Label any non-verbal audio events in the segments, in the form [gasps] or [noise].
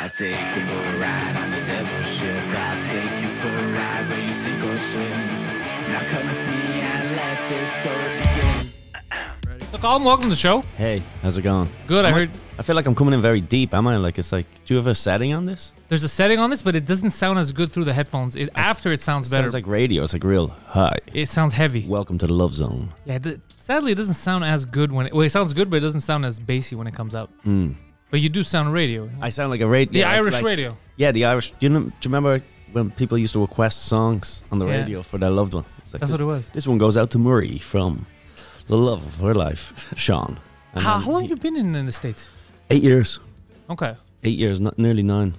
I'll take you for a ride on the devil's ship. I'll take you for a ride where you sink or swim. Now come with me and let this story begin. So, Colum, welcome to the show. Hey, how's it going? Good. I Am heard I feel like I'm coming in very deep. Am I? Like it's like, do you have a setting on this? there's a setting on this, but it doesn't sound as good through the headphones. It, after it sounds better. Sounds like radio. It's like real hi. it sounds heavy. Welcome to the love zone. Yeah. th- sadly, it doesn't sound as good when it. Well, it sounds good, but it doesn't sound as bassy when it comes out. Hmm. But you do sound radio. I sound like a radio. the Irish radio. Yeah, the Irish. Do you, know, do you remember when people used to request songs on the Yeah. radio for their loved one? Like That's this, what it was. This one goes out to Murray from the love of her life, Sean. How, how long he- you been in, in the states? Eight years. Okay. Eight years, not nearly nine.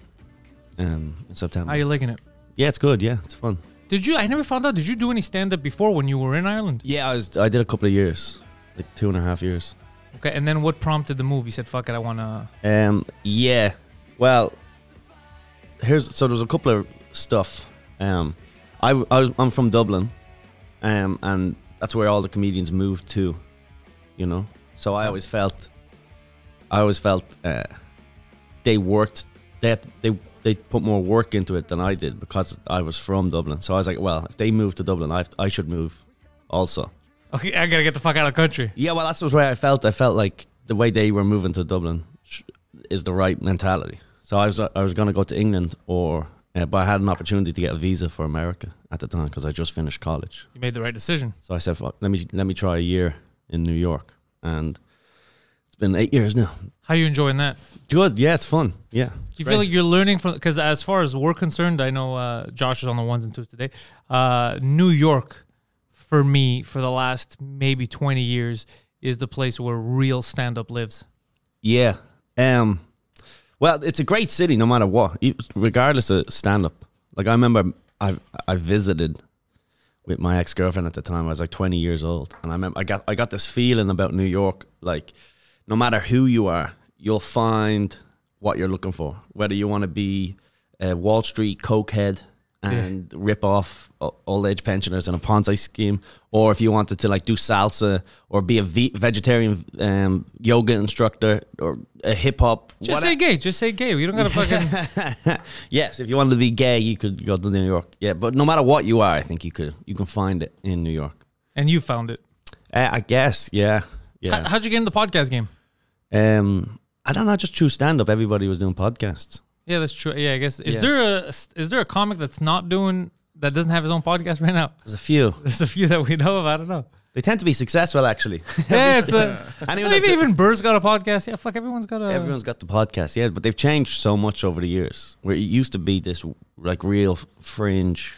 Um, in September. How you liking it? yeah, it's good. Yeah, it's fun. Did you? I never found out. Did you do any stand up before when you were in Ireland? Yeah, I was. I did a couple of years, like two and a half years. Okay. And then what prompted the move? You said, "Fuck it, I wanna." Um, yeah. Well, here's so there's a couple of stuff. Um, I, I I'm from Dublin, um, and that's where all the comedians moved to. You know, so I always felt, I always felt uh, they worked. They had, they they put more work into it than I did because I was from Dublin. So I was like, well, if they moved to Dublin, I I should move also. Okay, I gotta get the fuck out of the country. Yeah, well, that's the way I felt. I felt like the way they were moving to Dublin is the right mentality. So I was I was going to go to England, or uh, but I had an opportunity to get a visa for America at the time because I just finished college. You made the right decision. So I said, Fuck, let me let me try a year in New York, and it's been eight years now. How are you enjoying that? Good, yeah, it's fun. Yeah, Do you feel like you're learning from? Because as far as we're concerned, I know uh, Josh is on the ones and twos today. Uh, New York, for me, for the last maybe 20 years, is the place where real stand up lives. Yeah. Um. Well, it's a great city, no matter what, regardless of stand up. Like I remember, I I visited with my ex girlfriend at the time. I was like twenty years old, and I remember I got I got this feeling about New York. Like, no matter who you are, you'll find what you're looking for. Whether you want to be a Wall Street cokehead and rip off old age pensioners in a Ponzi scheme, or if you wanted to like do salsa or be a ve- vegetarian um, yoga instructor or a hip hop. Just say gay. Just say gay. You don't gotta fucking. [laughs] yes, if you wanted to be gay, you could go to New York. Yeah, but no matter what you are, I think you could you can find it in New York. and you found it. Uh, I guess, yeah, How, yeah. how'd you get in the podcast game? Um, I don't know. Just through stand up, everybody was doing podcasts. Yeah, that's true. Yeah, I guess. Is Yeah. there a is there a comic that's not doing that doesn't have his own podcast [laughs] right now? There's a few. There's a few that we know of. I don't know. They tend to be successful, actually. [laughs] Yeah, it's [laughs] Anyone even, even Bird's got a podcast. Yeah, fuck, everyone's got a. Everyone's got the podcast, yeah, but they've changed so much over the years. Where it used to be this like real fringe,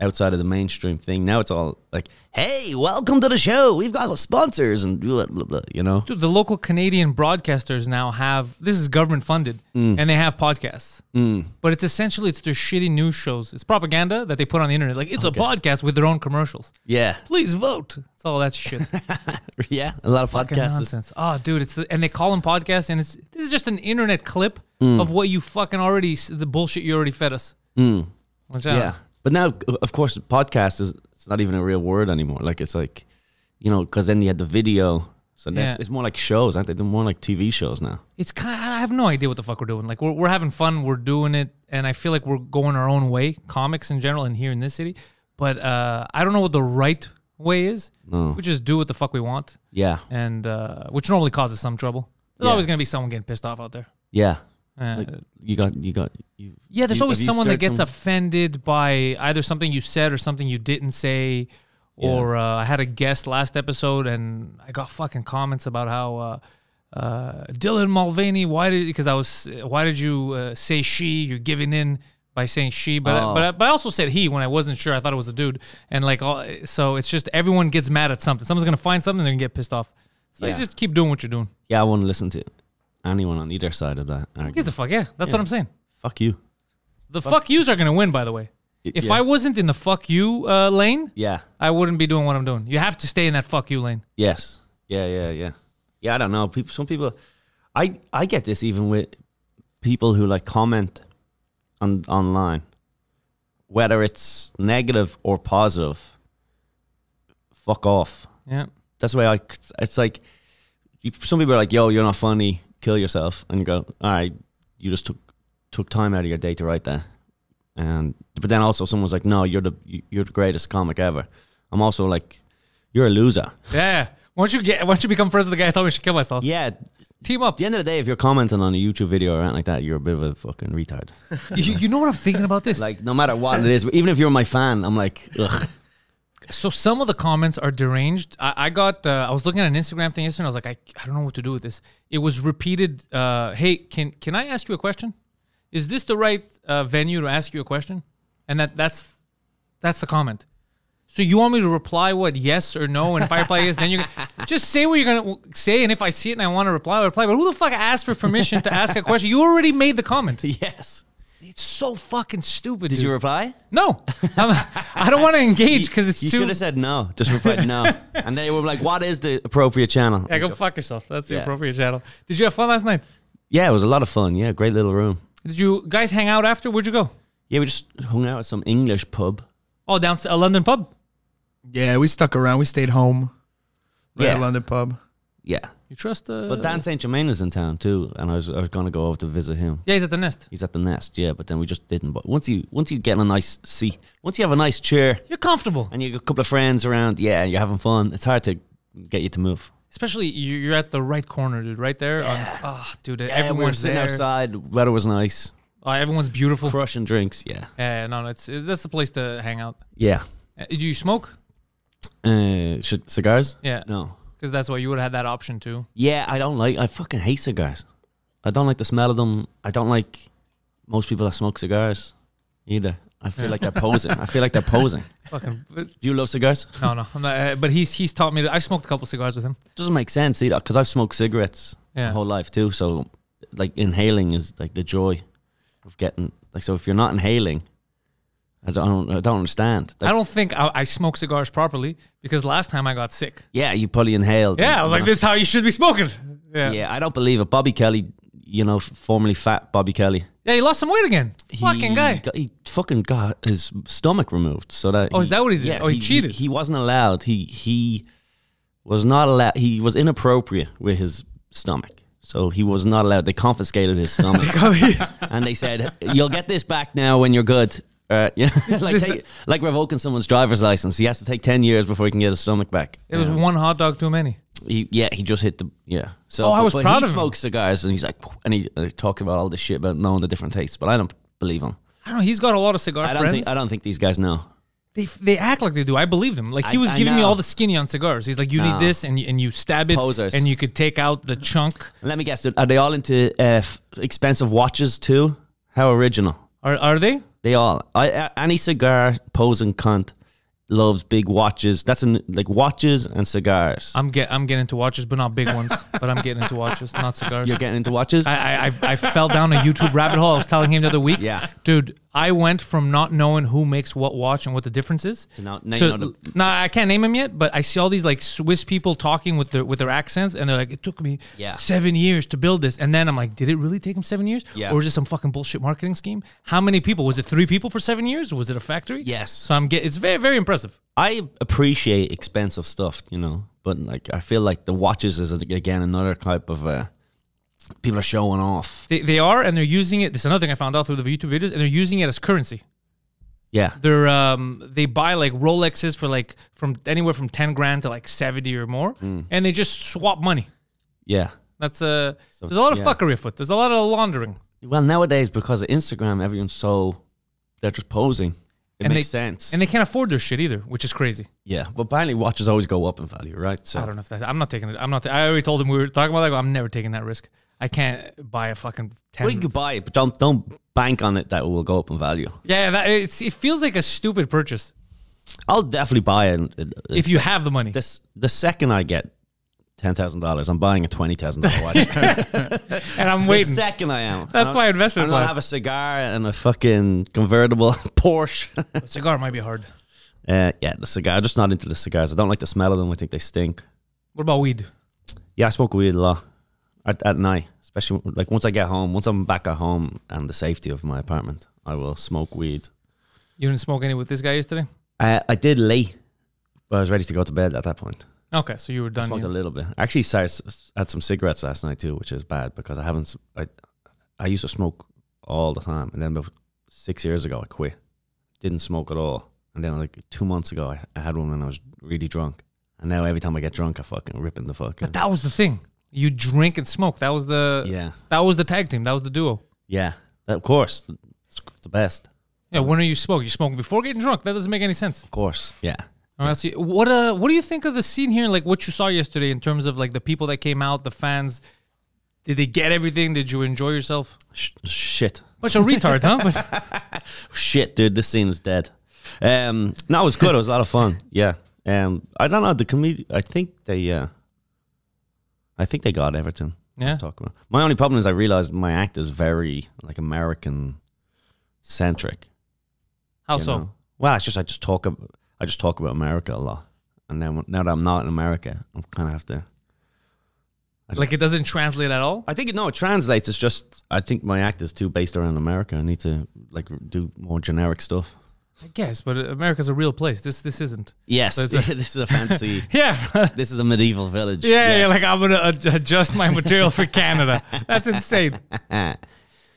outside of the mainstream thing. Now it's all like, "Hey, welcome to the show. We've got sponsors and blah blah blah." You know? Dude, the local Canadian broadcasters now have this is government funded, Mm. and they have podcasts. But it's essentially it's their shitty news shows. It's propaganda that they put on the internet. Like it's a podcast with their own commercials. Yeah, Please vote. It's all that shit. [laughs] yeah. A lot of Fucking podcasts. nonsense. Oh, dude, it's the, and they call them podcasts, and it's this is just an internet clip Mm. of what you fucking already s- the bullshit you already fed us. Which I don't- Yeah, but now, of course, podcast is it's not even a real word anymore. Like it's like, you know, because then you had the video. So Yeah. it's more like shows, aren't they? They're more like TV shows now. it's kind. I have no idea what the fuck we're doing. Like we're we're having fun, we're doing it, and I feel like we're going our own way, comics in general, and here in this city. But uh, I don't know what the right way is. No. We just do what the fuck we want, Yeah, and uh, which normally causes some trouble. There's Yeah. always gonna be someone getting pissed off out there. yeah. Uh, Like you got, you got, you. yeah, there's you- always someone that gets some- offended by either something you said or something you didn't say. Or uh, I had a guest last episode, and I got fucking comments about how uh, uh, Dylan Mulvaney. Why did because I was why did you uh, say she? You're giving in by saying she, but Oh. but I- but I also said he when I wasn't sure. I thought it was a dude, and like all, so it's just everyone gets mad at something. Someone's gonna find something, they're gonna get pissed off. So Yeah. just keep doing what you're doing. Yeah, I won't listen to anyone on either side of that. Who gives a fuck? Yeah, that's what I'm saying. Fuck you. The fuck yous are gonna win, by the way. Y- If yeah. I wasn't in the fuck you uh, lane, Yeah. I wouldn't be doing what I'm doing. You have to stay in that fuck you lane. Yes. Yeah. Yeah. Yeah. Yeah. I don't know. People. Some people. I I get this even with people who like comment on online, whether it's negative or positive. Fuck off. Yeah. That's why way I. It's like you- some people are like, "Yo, you're not funny. Kill yourself," and you go, "All right, you just took took time out of your day to write that. And but then also someone's like, no, you're the you're the greatest comic ever. I'm also like, you're a loser. Yeah. Don't you get? Don't you become friends with the guy I told me I should kill myself? Yeah. Team up. At the end of the day, if you're commenting on a YouTube video or anything like that, you're a bit of a fucking retard. [laughs] you, you know what I'm thinking about this? like no matter what it is, even if you're my fan, I'm like, ugh. So some of the comments are deranged. I, I got. Uh, I was looking at an Instagram thing yesterday. I was like, I, I don't know what to do with this. It was repeated. Uh, hey, can can I ask you a question? Is this the right uh, venue to ask you a question? And that that's that's the comment. So you want me to reply what yes or no? And if I reply yes, then gonna, [laughs] just say what you're gonna say. And if I see it and I want to reply, I reply. But who the fuck asked for permission to ask a question? You already made the comment. [laughs] yes. It's so fucking stupid. Did dude. you reply? No, I'm, I don't want to [laughs] engage because it's You too. should have said no. Just replied no, [laughs] and they were like, "What is the appropriate channel?" Yeah, go fuck yourself. That's the Yeah. appropriate channel. Did you have fun last night? Yeah, it was a lot of fun. Yeah, great little room. Did you guys hang out after? Where'd you go? Yeah, we just hung out at some English pub. Oh, down to a London pub. Yeah, we stuck around. We stayed home. Right Yeah. at London pub. Yeah, You trust? Uh, but Dan Saint Germain is in town too, and I was I was gonna go over to visit him. Yeah, he's at the nest. He's at the nest, yeah, but then we just didn't. But once you once you get in a nice seat, once you have a nice chair You're comfortable, and you got a couple of friends around, yeah, you're having fun. It's hard to get you to move. especially you- you're at the right corner, dude. Right there. On, oh, dude, were everyone's sitting there. outside. Weather was nice. Oh, everyone's beautiful. Crushing drinks, yeah, Yeah, no, it's that's the place to hang out. yeah. Uh, Do you smoke? Uh, sh- cigars? Yeah, No. Because that's why you would have had that option too. Yeah, I don't like. I fucking hate cigars. I don't like the smell of them. I don't like most people that smoke cigars either. I feel Yeah. like they're posing. I feel like they're posing. [laughs] Fucking Do you love cigars? no, no. I'm not, uh, but he's he's taught me. To, I smoked a couple cigars with him. Doesn't make sense either because I've smoked cigarettes my whole life too. So, like inhaling is like the joy of getting like. So if you're not inhaling, I don't. I don't understand. Like, I don't think I, I smoke cigars properly because last time I got sick. yeah, you probably inhaled. Yeah, I was like, this is how you should be smoking. Yeah. Yeah, I don't believe it. Bobby Kelly, you know, formerly fat Bobby Kelly. Yeah, he lost some weight again. Fucking guy. Got, he fucking got his stomach removed. So that Oh, is that what he did? Oh, he cheated. He, wasn't allowed. He he was not allowed. He was inappropriate with his stomach. So he was not allowed. They confiscated his stomach, [laughs] and they said, "You'll get this back now when you're good." Uh, yeah, [laughs] like take, [laughs] like revoking someone's driver's license. He has to take ten years before he can get his stomach back. It was Um, one hot dog too many. he, yeah, he just hit the yeah. So Oh, I was but proud he of him. smokes cigars, and he's like, and he uh, talks about all this shit about knowing the different tastes. But I don't believe him. I don't know. He's got a lot of cigar I don't friends. think I don't think these guys know. they they act like they do. I believe them. Like he was I giving me all the skinny on cigars. He's like, you No. need this, and you, and you stab it, Posers. and you could take out the chunk. Let me guess. Are they all into uh, f- expensive watches too? How original. Are are they? They all. I, any cigar posing cunt loves big watches. That's an, like watches and cigars. I'm get I'm getting into watches, but not big ones. [laughs] but I'm getting into watches, not cigars. You're getting into watches. I, I I I fell down a YouTube rabbit hole. I was telling him the other week. Yeah. dude, I went from not knowing who makes what watch and what the difference is. To now- now you know the- nah, I can't name them yet, but I see all these like Swiss people talking with their with their accents, and they're like, "It took me Yeah. seven years to build this," and then I'm like, "Did it really take them seven years? Yeah. Or is it some fucking bullshit marketing scheme? How many people? Was it three people for seven years? Was it a factory? Yes. So I'm get. It's very very impressive. I appreciate expensive stuff, you know, but like I feel like the watches is again another type of uh, people are showing off. They, they are, and they're using it. This is another thing I found out through the YouTube videos, and they're using it as currency. Yeah, They're um they buy like Rolexes for like from anywhere from ten grand to like seventy or more, Mm. and they just swap money. yeah. That's uh there's a lot of yeah. fuckery afoot. There's a lot of laundering. Well, nowadays because of Instagram, everyone's so they're just posing. It And makes they- sense. And they can't afford their shit either, which is crazy. yeah, but apparently watches always go up in value, right? So I don't know if that. I'm not taking it. I'm not. I already told him we were talking about that. I'm never taking that risk. I can't buy a fucking ten. well, you could buy it, but don't don't bank on it that it will go up in value. yeah, that, it's, it feels like a stupid purchase I'll definitely buy it. if you have the money. this the second I get ten thousand dollars, I'm buying a twenty thousand dollar [laughs] watch. [laughs] And I'm the waiting. second I am, That's my investment I'm gonna plan. have a cigar and a fucking convertible [laughs] Porsche. A cigar might be hard. uh, yeah, the cigar. I'm just not into the cigars. I don't like the smell of them. I think they stink. What about weed? Yeah, I smoke weed a lot at, at night, especially like once I get home. Once I'm back at home and the safety of my apartment, I will smoke weed. You didn't smoke any with this guy yesterday. I, I did late, but I was ready to go to bed at that point. Okay, so you were I done. smoked you- a little bit. I actually started, had some cigarettes last night too, which is bad because I haven't. I I used to smoke all the time. And then about six years ago, I quit. Didn't smoke at all. And then like two months ago, I, I had one when I was really drunk. And now every time I get drunk, I fucking rip in the fucking. But that was the thing. You drink and smoke. That was the yeah, that was the tag team. That was the duo. yeah. Of course, it's the best. Yeah, when are you smoking? You smoking before getting drunk. That doesn't make any sense. Of course, yeah. All right, so what uh what do you think of the scene here? Like what you saw yesterday in terms of like the people that came out, the fans. Did they get everything? Did you enjoy yourself? Sh- shit, Bunch of retards, huh? [laughs] Shit, dude. This scene is dead. Um, no, it was good. It was a lot of fun. Yeah. Um, I don't know the comedy. I think they. Uh, I think they got Everton. Yeah. talking about. My only problem is I realized my act is very like American centric. How you so? know? Well, it's just I just talk about I just talk about America a lot, and then now that I'm not in America, I'm kind of have to. Like it doesn't translate at all? I think no, it translates. It's just I think my act is too based around America. I need to like do more generic stuff. I guess, but America's a real place. This this isn't. Yes, So [laughs] a- this is a fancy. [laughs] Yeah. this is a medieval village. Yeah, yeah, like I'm gonna adjust my material for Canada. That's insane. [laughs]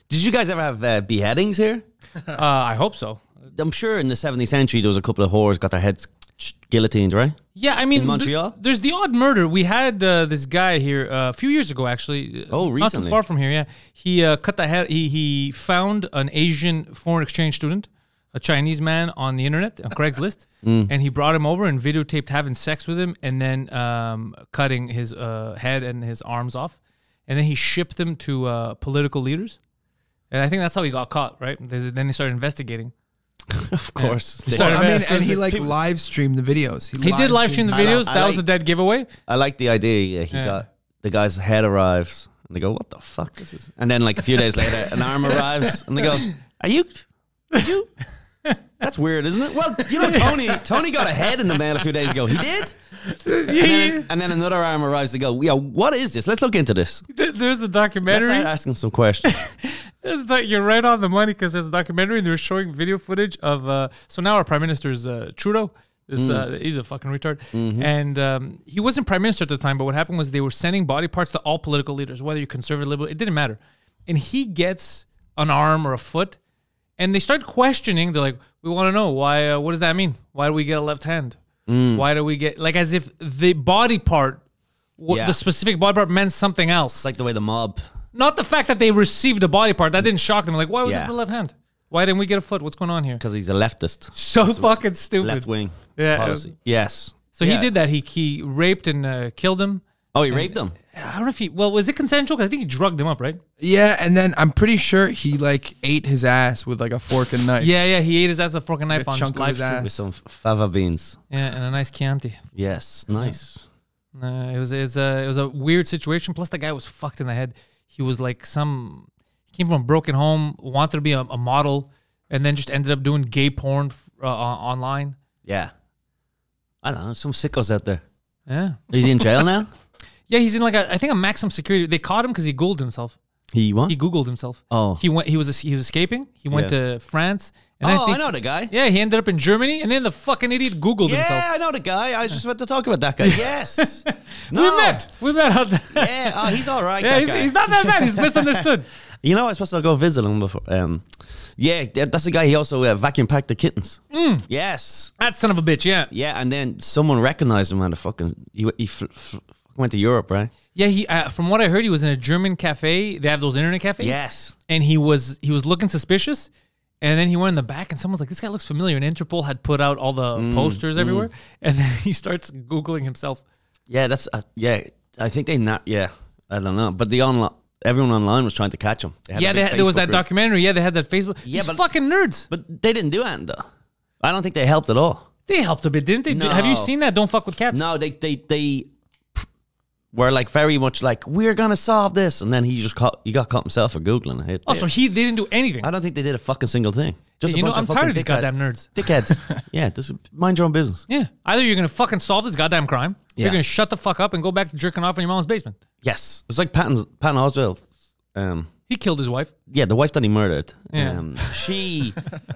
Did you guys ever have uh, beheadings here? Uh, I hope so. I'm sure in the 17th century there was a couple of whores got their heads guillotined, right? Yeah, I mean, In Montreal? th- there's the odd murder. We had uh, this guy here uh, a few years ago, actually. Oh, not too recently. far from here. Yeah, he uh, cut the head. He he found an Asian foreign exchange student, a Chinese man, on the internet on Craigslist, [laughs] Mm. and he brought him over and videotaped having sex with him, and then um, cutting his uh, head and his arms off, and then he shipped them to uh, political leaders. And I think that's how he got caught, right? There's- Then they started investigating. [laughs] Of course. He Well, I mean, and he like live streamed the videos. He did live stream the I videos. like- that was a dead giveaway. I like the idea. Yeah, he Yeah. got the guy's head arrives, and they go, "What the fuck this is?" And then like a few days later, an arm [laughs] arrives, and they go, "Are you? Did you?" That's weird, isn't it? Well, you know, Tony. [laughs] Tony got a head in the mail a few days ago. He did. And then, and then another arm arrives. They go, "Yeah, what is this? Let's look into this." There- There's a Let's documentary. start asking some questions. [laughs] There's a, you're right on the money because there's a documentary and they're showing video footage of. Uh, so now our prime minister is uh, Trudeau. This, uh, he's a fucking retard, and um, he wasn't prime minister at the time. But what happened was they were sending body parts to all political leaders, whether you're conservative, liberal, it didn't matter. And he gets an arm or a foot, and they start questioning. They're like, "We want to know why. Uh, what does that mean? Why do we get a left hand? Why do we get like as if the body part, Yeah. the specific body part meant something else? like the way the mob. Not the fact that they received a body part that didn't shock them. Like, why was Yeah. it the left hand? Why didn't we get a foot? What's going on here? Because he's a leftist, So fucking stupid. left wing Yeah, policy. Yes. So he did that. He he raped and uh, killed him. Oh, he raped them. I don't know if he. Well, was it consensual? 'Cause I think he drugged him up, right? Yeah, and then I'm pretty sure he like ate his ass with like a fork and knife. Yeah, yeah. He ate his ass with a fork and knife A on chunk of live his stream. ass. with some fava beans. Yeah, and a nice Chianti. Yes, nice. Uh, it was it was, a, it was a weird situation. Plus, the guy was fucked in the head. He was like some. He came from a broken home, wanted to be a, a model, and then just ended up doing gay porn uh, online. Yeah. I don't know. Some sickos out there. Yeah. Is he in jail now? [laughs] Yeah, he's in like a, I think a maximum security. They caught him because he Googled himself. He what? He Googled himself. oh. He went. He was he was escaping. He went Yeah. to France. And oh, I, I, think, know the guy. Yeah, he ended up in Germany, and then the fucking idiot Googled himself. Yeah, himself. I know the guy. I was just about to talk about that guy. [laughs] Yes. [laughs] no. We met. We met out there. Yeah, oh, he's all right. [laughs] Yeah, that he's, guy. he's not that bad. He's misunderstood. You know, I was supposed to go visit him before. Um, yeah, that- that's the guy. He also uh, vacuum packed the kittens. Mm. Yes. that son of a bitch. Yeah. Yeah, and then someone recognized him and the fucking he, he f- f- went to Europe, right? Yeah. He. Uh, from what I heard, he was in a German cafe. They have those internet cafes. Yes. And he was he was looking suspicious. And then he went in the back, and someone's like, "This guy looks familiar." And Interpol had put out all the Mm, posters everywhere, [laughs] and then he starts googling himself. Yeah, that's uh, yeah. I think they not. Yeah, I don't know, but the online everyone online was trying to catch him. They had Yeah, they had, there was that group. documentary. Yeah, they had that Facebook. Yeah, These but- fucking nerds. but they didn't do anything though. I don't think they helped at all. They helped a bit, didn't they? Have you seen that? Don't fuck with cats. No, they they they were like very much like we're gonna solve this, and then he just caught he got caught himself for googling it. Oh, so he they didn't do anything. I don't think they did a fucking single thing. Just a you know, bunch I'm of tired of these dickhead- goddamn nerds. dickheads. [laughs] yeah, this mind your own business. Yeah, either you're gonna fucking solve this goddamn crime, Yeah. you're gonna shut the fuck up and go back to jerking off in your mom's basement. Yes, it's like Patton Patton Oswalt. Um, He killed his wife. yeah, the wife that he murdered. Yeah. Um, she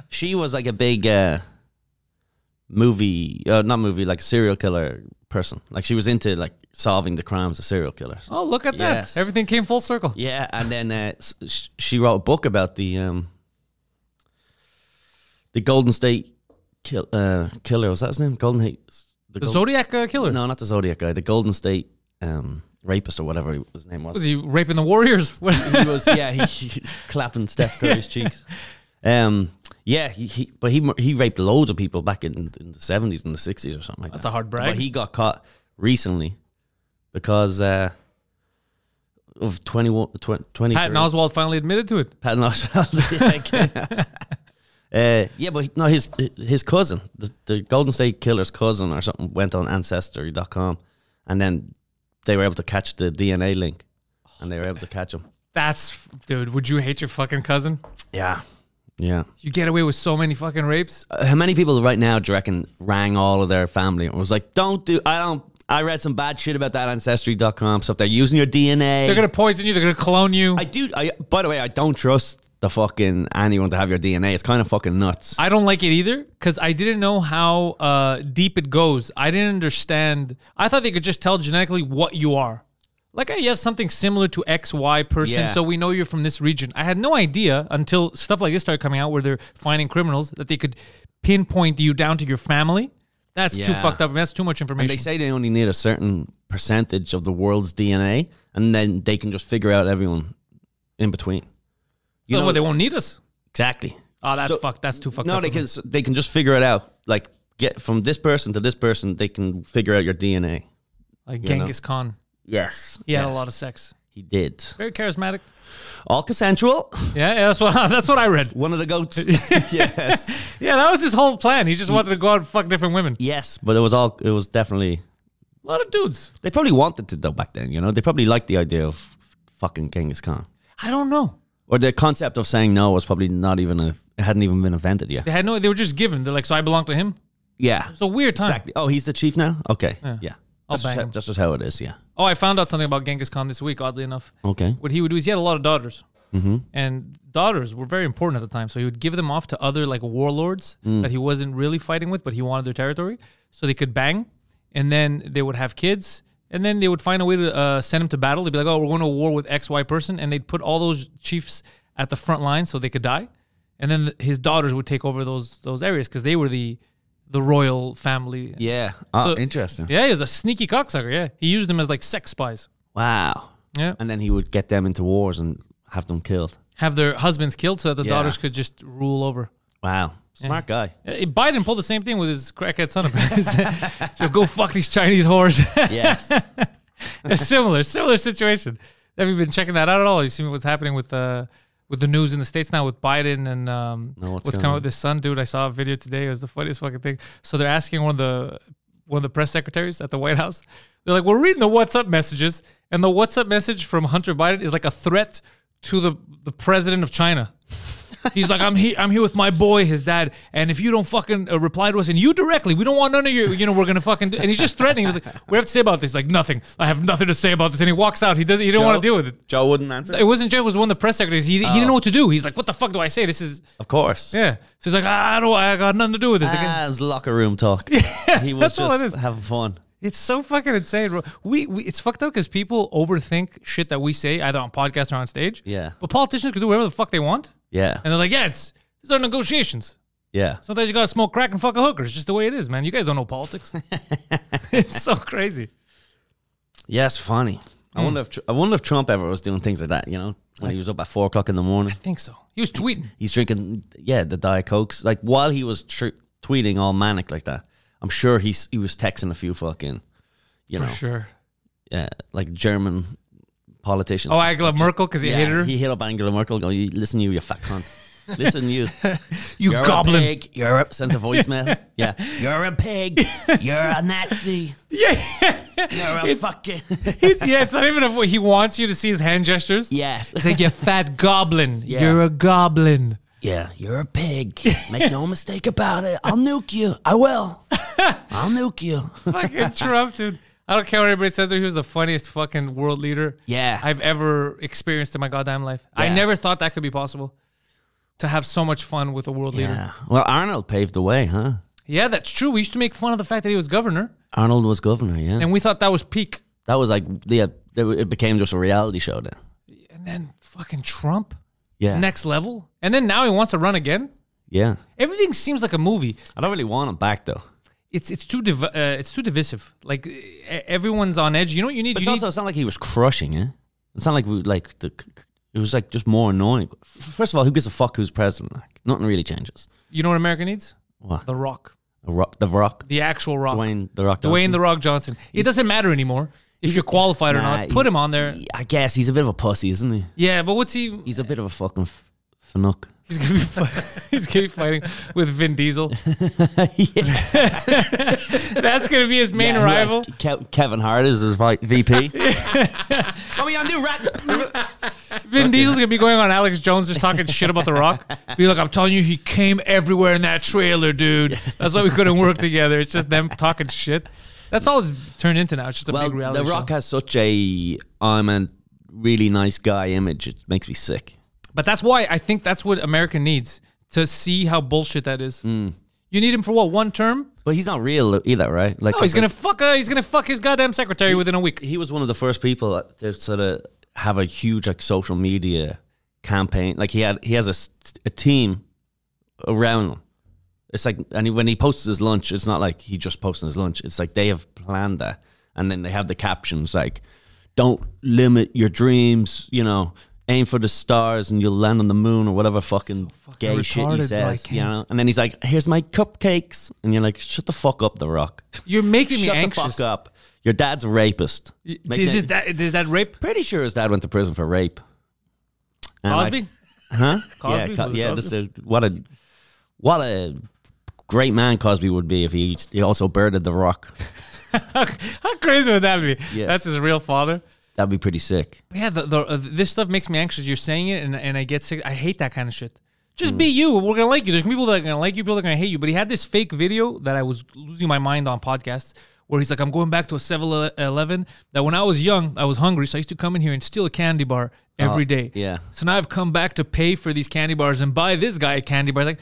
she was like a big. Uh, movie, uh, not movie, like serial killer person. Like she was into like solving the crimes of serial killers. Oh, look at Yes. that! Everything came full circle. Yeah, and then uh, she wrote a book about the um, the Golden State kill, uh, killer. Was that his name? Golden State. The Gold- Zodiac uh, killer. No, not the Zodiac guy. The Golden State um, rapist or whatever his name was. Was he raping the Warriors? [laughs] he was yeah he, he clapping Steph Curry's [laughs] cheeks. Um, yeah, he, he but he he raped loads of people back in, in the seventies and the sixties or something like That's that. a hard brag. But he got caught recently because uh, of 21, 20, 23. Patton Oswalt finally admitted to it. Patton Oswalt. [laughs] yeah, uh, yeah, but he- no, his his cousin, the, the Golden State Killer's cousin or something, went on Ancestry.com and then they were able to catch the DNA link and they were able to catch him. That's dude. Would you hate your fucking cousin? Yeah. Yeah. You get away with so many fucking rapes. Uh, How many people right now do you reckon rang all of their family and was like, don't do, I don't, I read some bad shit about that Ancestry.com stuff. They're using your DNA. They're gonna poison you. They're gonna clone you. I do, I, by the way, I don't trust the fucking anyone to have your DNA. It's kind of fucking nuts. I don't like it either because I didn't know how uh, deep it goes. I didn't understand. I thought they could just tell genetically what you are. Like, hey, you have something similar to X, Y person, Yeah. so we know you're from this region. I had no idea until stuff like this started coming out where they're finding criminals that they could pinpoint you down to your family. That's too fucked up. That's too much and information. they say they only need a certain percentage of the world's DNA and then they can just figure out everyone in between. You so know, what, they won't need us. exactly. Oh, that's So- fucked. That's too fucked No, up. they can, they can just figure it out. Like, get from this person to this person, they can figure out your DNA. Like you know. Genghis Khan. Yes. He had a lot of sex. He did. Very charismatic. All consensual. [laughs] Yeah, yeah that's what that's what I read. One of the goats. [laughs] yes. Yeah, that was his whole plan. He just wanted to go out and fuck different women. Yes, but it was all. It was definitely. A lot of dudes. They probably wanted to though back then. You know, they probably liked the idea of fucking Genghis Khan, I don't know. or the concept of saying no was probably not even a. It hadn't even been invented yet. They had no. They were just given. They're like, so I belong to him. Yeah. It's a weird time. Exactly. Oh, he's the chief now. Okay. Yeah. Yeah. That's just, how, that's just how it is. Yeah. Oh, I found out something about Genghis Khan this week. Oddly enough, Okay. what he would do is he had a lot of daughters, Mm-hmm. and daughters were very important at the time. So he would give them off to other like warlords Mm. that he wasn't really fighting with, but he wanted their territory, so they could bang, and then they would have kids. And then they would find a way to uh, send him to battle. They'd be like, "Oh, we're going to war with X, Y person," and they'd put all those chiefs at the front line so they could die. And then his daughters would take over those those areas because they were the the royal family. Yeah. Oh, So- interesting. Yeah, he was a sneaky cocksucker. Yeah, he used them as like sex spies. Wow. Yeah, And then he would get them into wars and have them killed. have their husbands killed so that the Yeah. daughters could just rule over. Wow. Smart guy. Biden pulled the same thing with his crackhead son of his. [laughs] So go fuck these Chinese whores. Yes. [laughs] a similar, similar situation. Have you been checking that out at all? You seen what's happening with uh, with the news in the states now with Biden and um, No, what's what's coming with his son, dude? I saw a video today. It was the funniest fucking thing. So they're asking one of the one of the press secretaries at the White House. They're like, "We're reading the WhatsApp messages, and the WhatsApp message from Hunter Biden is like a threat to the the president of China." He's like, I'm here. I'm here with my boy, his dad. And if you don't fucking uh, reply to us, and you directly, we don't want none of your. You know, we're gonna fucking. Do, and he's just threatening. He was like, "What do you have to say about this?" Like nothing. I have nothing to say about this. And he walks out. He doesn't. He didn't want to deal with it. Joe wouldn't answer. It wasn't Joe. It was one of the press secretaries. He, he didn't know what to do. He's like, "What the fuck do I say? This is Of course. yeah." So he's like, "I don't. I got nothing to do with this." Ah, it was locker room talk. [laughs] Yeah, he was that's all it just having fun. It's so fucking insane, bro. We, we it's fucked up because people overthink shit that we say either on podcast or on stage. Yeah. But politicians can do whatever the fuck they want, Yeah. and they're like, "Yeah, it's these are negotiations." Yeah. Sometimes you gotta smoke crack and fuck a hooker. It's just the way it is, man. You guys don't know politics. [laughs] it's so crazy. Yes, funny. I Hmm. wonder if I wonder if Trump ever was doing things like that. You know, when he was up at four o'clock in the morning, I think so. He was tweeting. he's drinking yeah the diet cokes. Like while he was tr- tweeting all manic like that, I'm sure he's he was texting a few fucking, you know, sure. yeah, like German politicians. Oh, Angela Merkel because he yeah, hated her. He hit up Angela Merkel. Go, listen, you, you fat cunt. [laughs] Listen, you. you You're goblin. a pig. You're a sense of voicemail. [laughs] Yeah. You're a pig. [laughs] You're a Nazi. Yeah. You're a It's- fucking. It's- yeah, it's not even a, he wants you to see his hand gestures. yes. It's like you fat goblin. Yeah. You're a goblin. Yeah, you're a pig. Make no mistake about it. I'll nuke you. I will. I'll nuke you. Fucking Trump, dude. I don't care what anybody says. He was the funniest fucking world leader Yeah. I've ever experienced in my goddamn life. I never thought that could be possible. To have so much fun with a world leader. yeah. Well, Arnold paved the way, huh? Yeah, that's true. We used to make fun of the fact that he was governor, Arnold was governor. Yeah, and we thought that was peak. that was like yeah, uh, it became just a reality show then. And then fucking Trump, Yeah, next level. And then now he wants to run again. yeah. Everything seems like a movie. I don't really want him back though. It's it's too div- uh, it's too divisive. Like e- everyone's on edge. You know what you need? But You it's need also it's not like he was crushing, eh? It's not like we like the. It was like just more annoying. First of all, who gives a fuck who's president? Like nothing really changes. you know what America needs? What? The Rock, The Rock, the Rock, the actual Rock, Dwayne, the Rock, Dwayne the Rock Johnson. It doesn't matter anymore if you're qualified or not. Put him on there. I guess he's a bit of a pussy, isn't he? Yeah, but what's he? He's a bit of a fucking f- fanook. He's gonna be fi- [laughs] he's gonna be fighting with Vin Diesel. [laughs] That's gonna be his main Yeah, rival. Ke- Kevin Hart is his vi- VP. [laughs] Come on, do rap. Vin Diesel's gonna be going on Alex Jones just talking shit about The Rock. Be like, I'm telling you, he came everywhere in that trailer, dude. That's why we couldn't work together. It's just them talking shit. That's all it's turned into now. It's just a Well, big reality The Rock show. has such a I'm a really nice guy image. It makes me sick. But that's why I think that's what America needs to see how bullshit that is. Hmm. You need him for what? One term? But he's not real either, right? Like Oh, he's gonna fuck. Uh, he's gonna fuck his goddamn secretary within a week. he was one of the first people to sort of have a huge like social media campaign. Like he had he has a, a team around him. It's like and he, when he posts his lunch, it's not like he just posting his lunch. It's like they have planned that, and then they have the captions like, "Don't limit your dreams," you know. Aim for the stars and you'll land on the moon or whatever fucking, gay shit he says, you know. And then he's like, "Here's my cupcakes," and you're like, "Shut the fuck up, The Rock. You're making me [laughs] Shut anxious. the fuck up. Your dad's a rapist." Make Is, that- that is that rape? Pretty sure his dad went to prison for rape. And Cosby? huh? Cosby? Yeah, yeah. Cosby? Just a, what a what a great man Cosby would be if he he also birded the Rock. [laughs] How crazy would that be? Yeah. That's his real father. That'd be pretty sick. Yeah, the, the, uh, this stuff makes me anxious. You're saying it, and, and I get sick. I hate that kind of shit. Just be you. We're gonna like you. There's people that are gonna like you. People that are gonna hate you. But he had this fake video that I was losing my mind on podcasts, where he's like, "I'm going back to a 7-Eleven. That when I was young, I was hungry, so I used to come in here and steal a candy bar every day. yeah. So now I've come back to pay for these candy bars and buy this guy a candy bar. Like,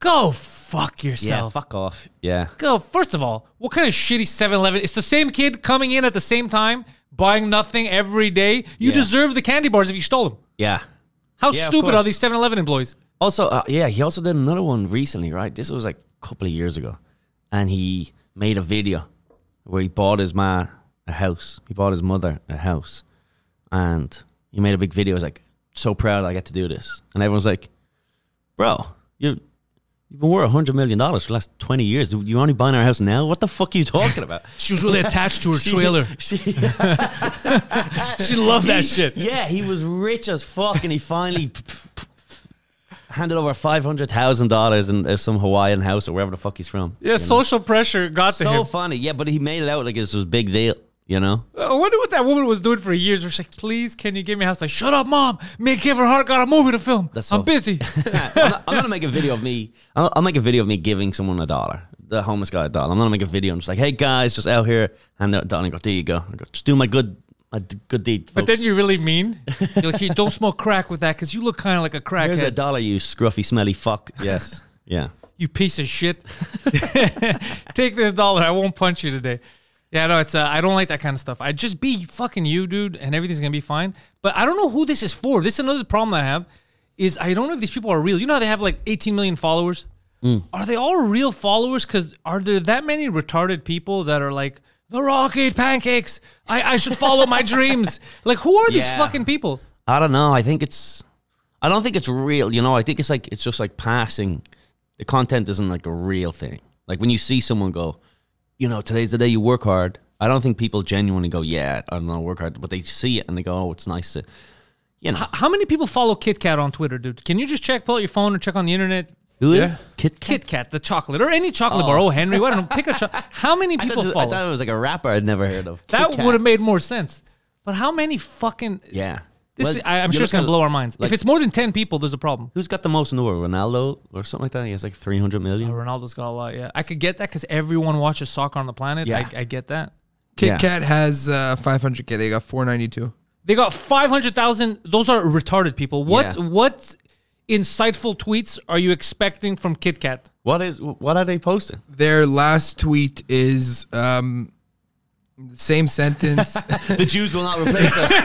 go fuck Yeah, yourself. fuck off. Yeah. Go. First of all, what kind of shitty 7-Eleven? It's the same kid coming in at the same time, buying nothing every day. You Yeah. deserve the candy bars if you stole them. Yeah. How Yeah, stupid are these 7-Eleven employees? Also, uh, yeah, he also did another one recently, right? This was like a couple of years ago, and he made a video where he bought his ma a house. He bought his mother a house, and he made a big video. He was like, "So proud I get to do this," and everyone's like, "Bro, you." You've been worth a hundred million dollars for the last twenty years. You're only buying our house now. What the fuck are you talking about? [laughs] She was really attached to her trailer. [laughs] She- [laughs] She loved that shit. yeah, he was rich as fuck, and he finally handed over five hundred thousand dollars in uh, some Hawaiian house or wherever the fuck he's from. Yeah, social pressure got to so him. funny. Yeah, but he made it out like this was big deal. You know? I wonder what that woman was doing for years. She's like, "Please, can you give me a house?" Like, "Shut up, mom. Me and Kevin Hart got a movie to film. That's I'm so- busy." [laughs] I'm, not- I'm gonna make a video of me. I'll, I'll make a video of me giving someone a dollar, the homeless guy a dollar. I'm gonna make a video. I'm just like, hey guys, just out here, and the dollar. And I go, there you go. I go, just do my good, my good deed. but then you're really mean. You're like, "Hey, [laughs] don't smoke crack with that because you look kind of like a crack. here's a dollar, you scruffy, smelly fuck. Yes, [laughs] yeah. you piece of shit. Take this dollar. I won't punch you today. Yeah, no, it's uh, I don't like that kind of stuff. I just be fucking you, dude, and everything's gonna be fine. But I don't know who this is for. This is another problem I have. Is I don't know if these people are real. You know how they have like 18 million followers. Are they all real followers? Because are there that many retarded people that are like the Rock ate pancakes? I, I should follow my dreams. [laughs] Like who are these Yeah. fucking people? I don't know. I think it's. I don't think it's real. You know, I think it's like it's just like passing. The content isn't like a real thing. Like when you see someone go, you know, today's the day you work hard. I don't think people genuinely go, yeah, I don't know, work hard, but they see it and they go, oh, it's nice to, you know, H- how many people follow KitKat on Twitter, dude? Can you just check, pull out your phone, or check on the internet? who is Yeah. Kit Kat? Kit Kat, the chocolate, or any chocolate oh. bar. Oh, Henry, I don't know. Pick a. Cho- [laughs] how many I people thought, I follow? thought it was like a rapper I'd never heard of. that would have made more sense. But how many fucking? yeah. This Well, is, I, I'm sure it's gonna blow our minds. like- if it's more than ten people, there's a problem. Who's got the most in the world? Ronaldo or something like that? He has like 300 million. Oh, Ronaldo's got a lot. Yeah, I could get that because everyone watches soccer on the planet. Yeah. I, I get that. Kit Yeah. Kat has uh, 500k. They got 492. They got five hundred thousand. Those are retarded people. What? Yeah. What insightful tweets are you expecting from Kit Kat? What is what are they posting? Their last tweet is um, the same sentence. [laughs] the Jews will not replace us. [laughs]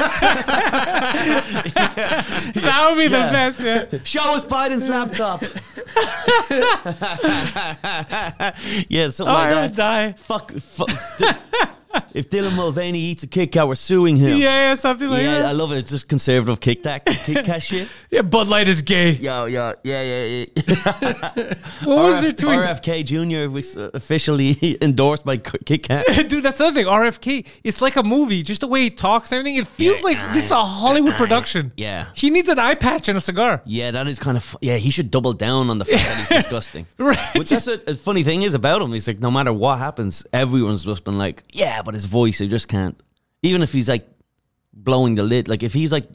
That would be the best. Yeah. Show us Biden's laptop. [laughs] yeah, something I like would that. die. Fuck. fuck [laughs] if Dylan Mulvaney eats a Kit Kat, we're suing him. Yeah, yeah, something like that. yeah, I love it. It's just conservative Kit Kat, [laughs] Kit Kat shit. Yeah, Bud Light is gay. Yo, yo, yeah, yeah, yeah. [laughs] What was their tweet? RFK Jr. was uh, officially endorsed by Kit Kat. Dude, that's the other thing. RFK, it's like a movie. Just the way he talks and everything. It feels like this is a Hollywood production. Yeah. He needs an eye patch and a cigar. Yeah, that is kind of yeah. He should double down on the fact that he's disgusting. Right. But that's a, the funny thing is about him. He's like, no matter what happens, everyone's just been like, yeah, but his voice, he just can't. Even if he's like blowing the lid, like if he's like,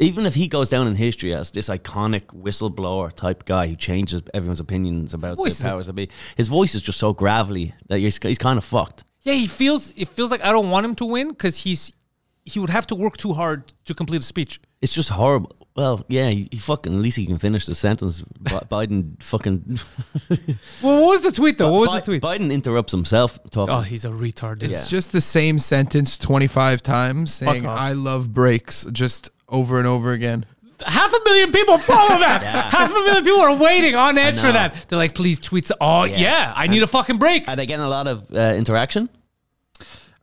even if he goes down in history as this iconic whistleblower type guy who changes everyone's opinions about the powers that be, his voice is just so gravelly that he's, he's kind of fucked. Yeah, he feels it feels like I don't want him to win because he's he would have to work too hard to complete a speech. It's just horrible. Well, yeah, he, he fucking at least he can finish the sentence. Bi- [laughs] Biden fucking. Well, what was the tweet though? What was Bi- the tweet? Biden interrupts himself talking. Oh, he's a retard. dude. It's just the same sentence 25 times saying, off. I love breaks, just over and over again. Half a million people follow that. [laughs] Half a million people are waiting on edge for know. that. They're like, please tweet. s- Oh Yes. yeah, I need a fucking break. Are they getting a lot of uh, interaction?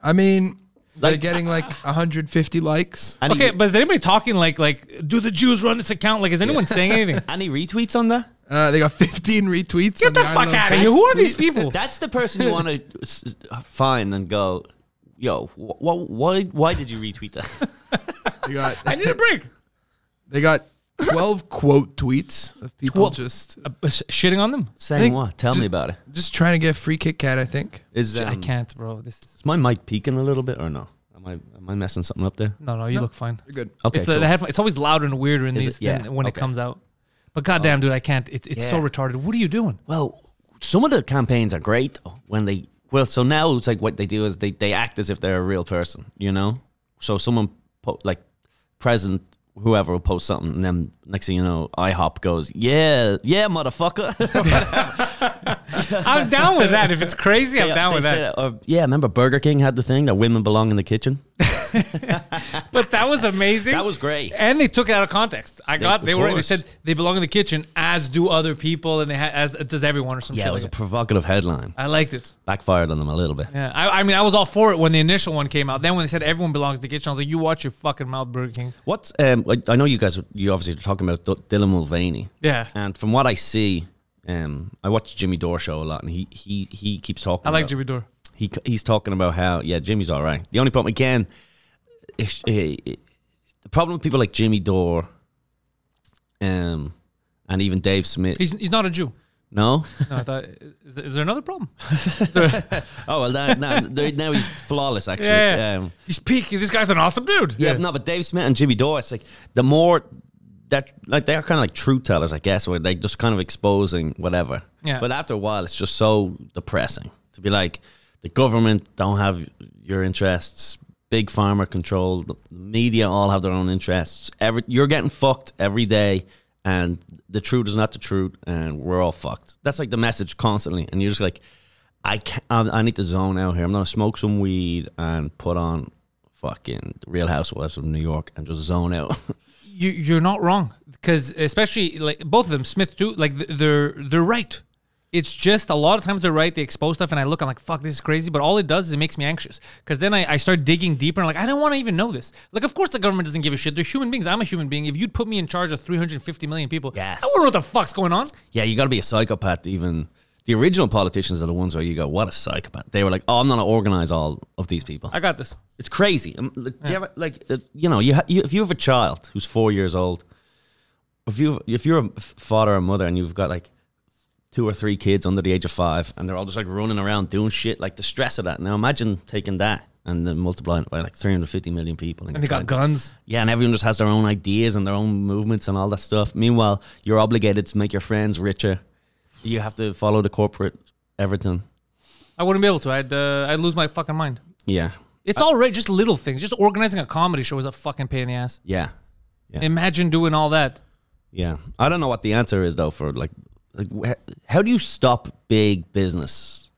I mean, they're Like- getting like [laughs] 150 likes. Any, Okay, but is anybody talking like like do the Jews run this account? Like, is anyone saying anything? [laughs] any retweets on that? Uh, they got 15 retweets. Get on the fuck out of here! Who are these people? That's the person you want to [laughs] find and go, yo, wh- wh- why why did you retweet that? They got, I need a break. they got 12 quote tweets of people Twelve- just Uh, sh- shitting on them? Saying think what? Tell just- me about it. just trying to get free Kit Kat, I think. Is I um, can't, bro. This is Is my mic peaking a little bit or no? Am I am I messing something up there? no, no. You look fine. You're good. Okay, it's, the, cool. the headphone, it's always louder and weirder in Is these it? Yeah, than when it okay. comes out. But goddamn, dude, I can't. It's it's so Yeah. retarded. What are you doing? Well, some of the campaigns are great when they well. So now it's like what they do is they they act as if they're a real person, you know. So someone po- like President whoever will post something, and then next thing you know, IHOP goes, yeah, yeah, motherfucker. [laughs] [laughs] [laughs] I'm down with that. If it's crazy, I'm down with say that. Or, yeah, remember Burger King had the thing that women belong in the kitchen. [laughs] But that was amazing. That was great. and they took it out of context. I got they were they said they belong in the kitchen as do other people and they ha- as does everyone or some Yeah, it was a like that. provocative headline. I liked it. Backfired on them a little bit. Yeah, I, I mean, I was all for it when the initial one came out. Then when they said everyone belongs to the kitchen, I was like, "You watch your fucking mouth, Burger King." What's um? I I know you guys. You obviously are talking about Dylan Mulvaney. Yeah, And from what I see, um, I watch Jimmy Dore show a lot, and he he he keeps talking. I like about, Jimmy Dore. He he's talking about how yeah, Jimmy's all right. The only problem again, is, eh, eh, the problem with people like Jimmy Dore, um, and even Dave Smith. He's he's not a Jew. no. No, I thought, is, there- is there another problem? [laughs] Oh well, now, now, now he's flawless. Actually, Yeah, yeah. Um, He's peaky. This guy's an awesome dude. Yeah, no, but Dave Smith and Jimmy Dore, it's like the more that like they're kind of like truth tellers, I guess, where they just kind of exposing whatever. Yeah. But after a while, it's just so depressing to be like the government don't have your interests. Big pharma control. The the media all have their own interests. Every you're getting fucked every day, and the truth is not the truth, and we're all fucked. That's like the message constantly, and you're just like, I can't. I, I need to zone out here. I'm gonna smoke some weed and put on fucking Real Housewives of New York and just zone out. [laughs] you, you're not wrong because especially like both of them, Smith too. Like they're they're right. It's just a lot of times they're right. They expose stuff, and I look, I'm like, fuck, this is crazy. But all it does is it makes me anxious because then I, I start digging deeper and like I don't want to even know this. Like, of course, the government doesn't give a shit. They're human beings. I'm a human being. If you'd put me in charge of 350 million people, Yes. I wouldn't know what the fuck's going on. yeah, you got to be a psychopath. to Even the original politicians are the ones where you go, "What a psychopath!" They were like, "Oh, I'm gonna organize all of these people." I got this. It's crazy. Um, like, do you ever, like uh, you know, you, ha- you if you have a child who's four years old, if you if you're a father or mother and you've got like two or three kids under the age of five and they're all just like running around doing shit, like the stress of that. Now imagine taking that and then multiplying it by like 350 million people. And they got guns. yeah, and everyone just has their own ideas and their own movements and all that stuff. Meanwhile, you're obligated to make your friends richer. You have to follow the corporate everything. I wouldn't be able to. I'd uh, I'd lose my fucking mind. Yeah, It's all right, just little things. Just organizing a comedy show is a fucking pain in the ass. yeah, yeah. Imagine doing all that. Yeah, I don't know what the answer is though. For like, like how do you stop big business?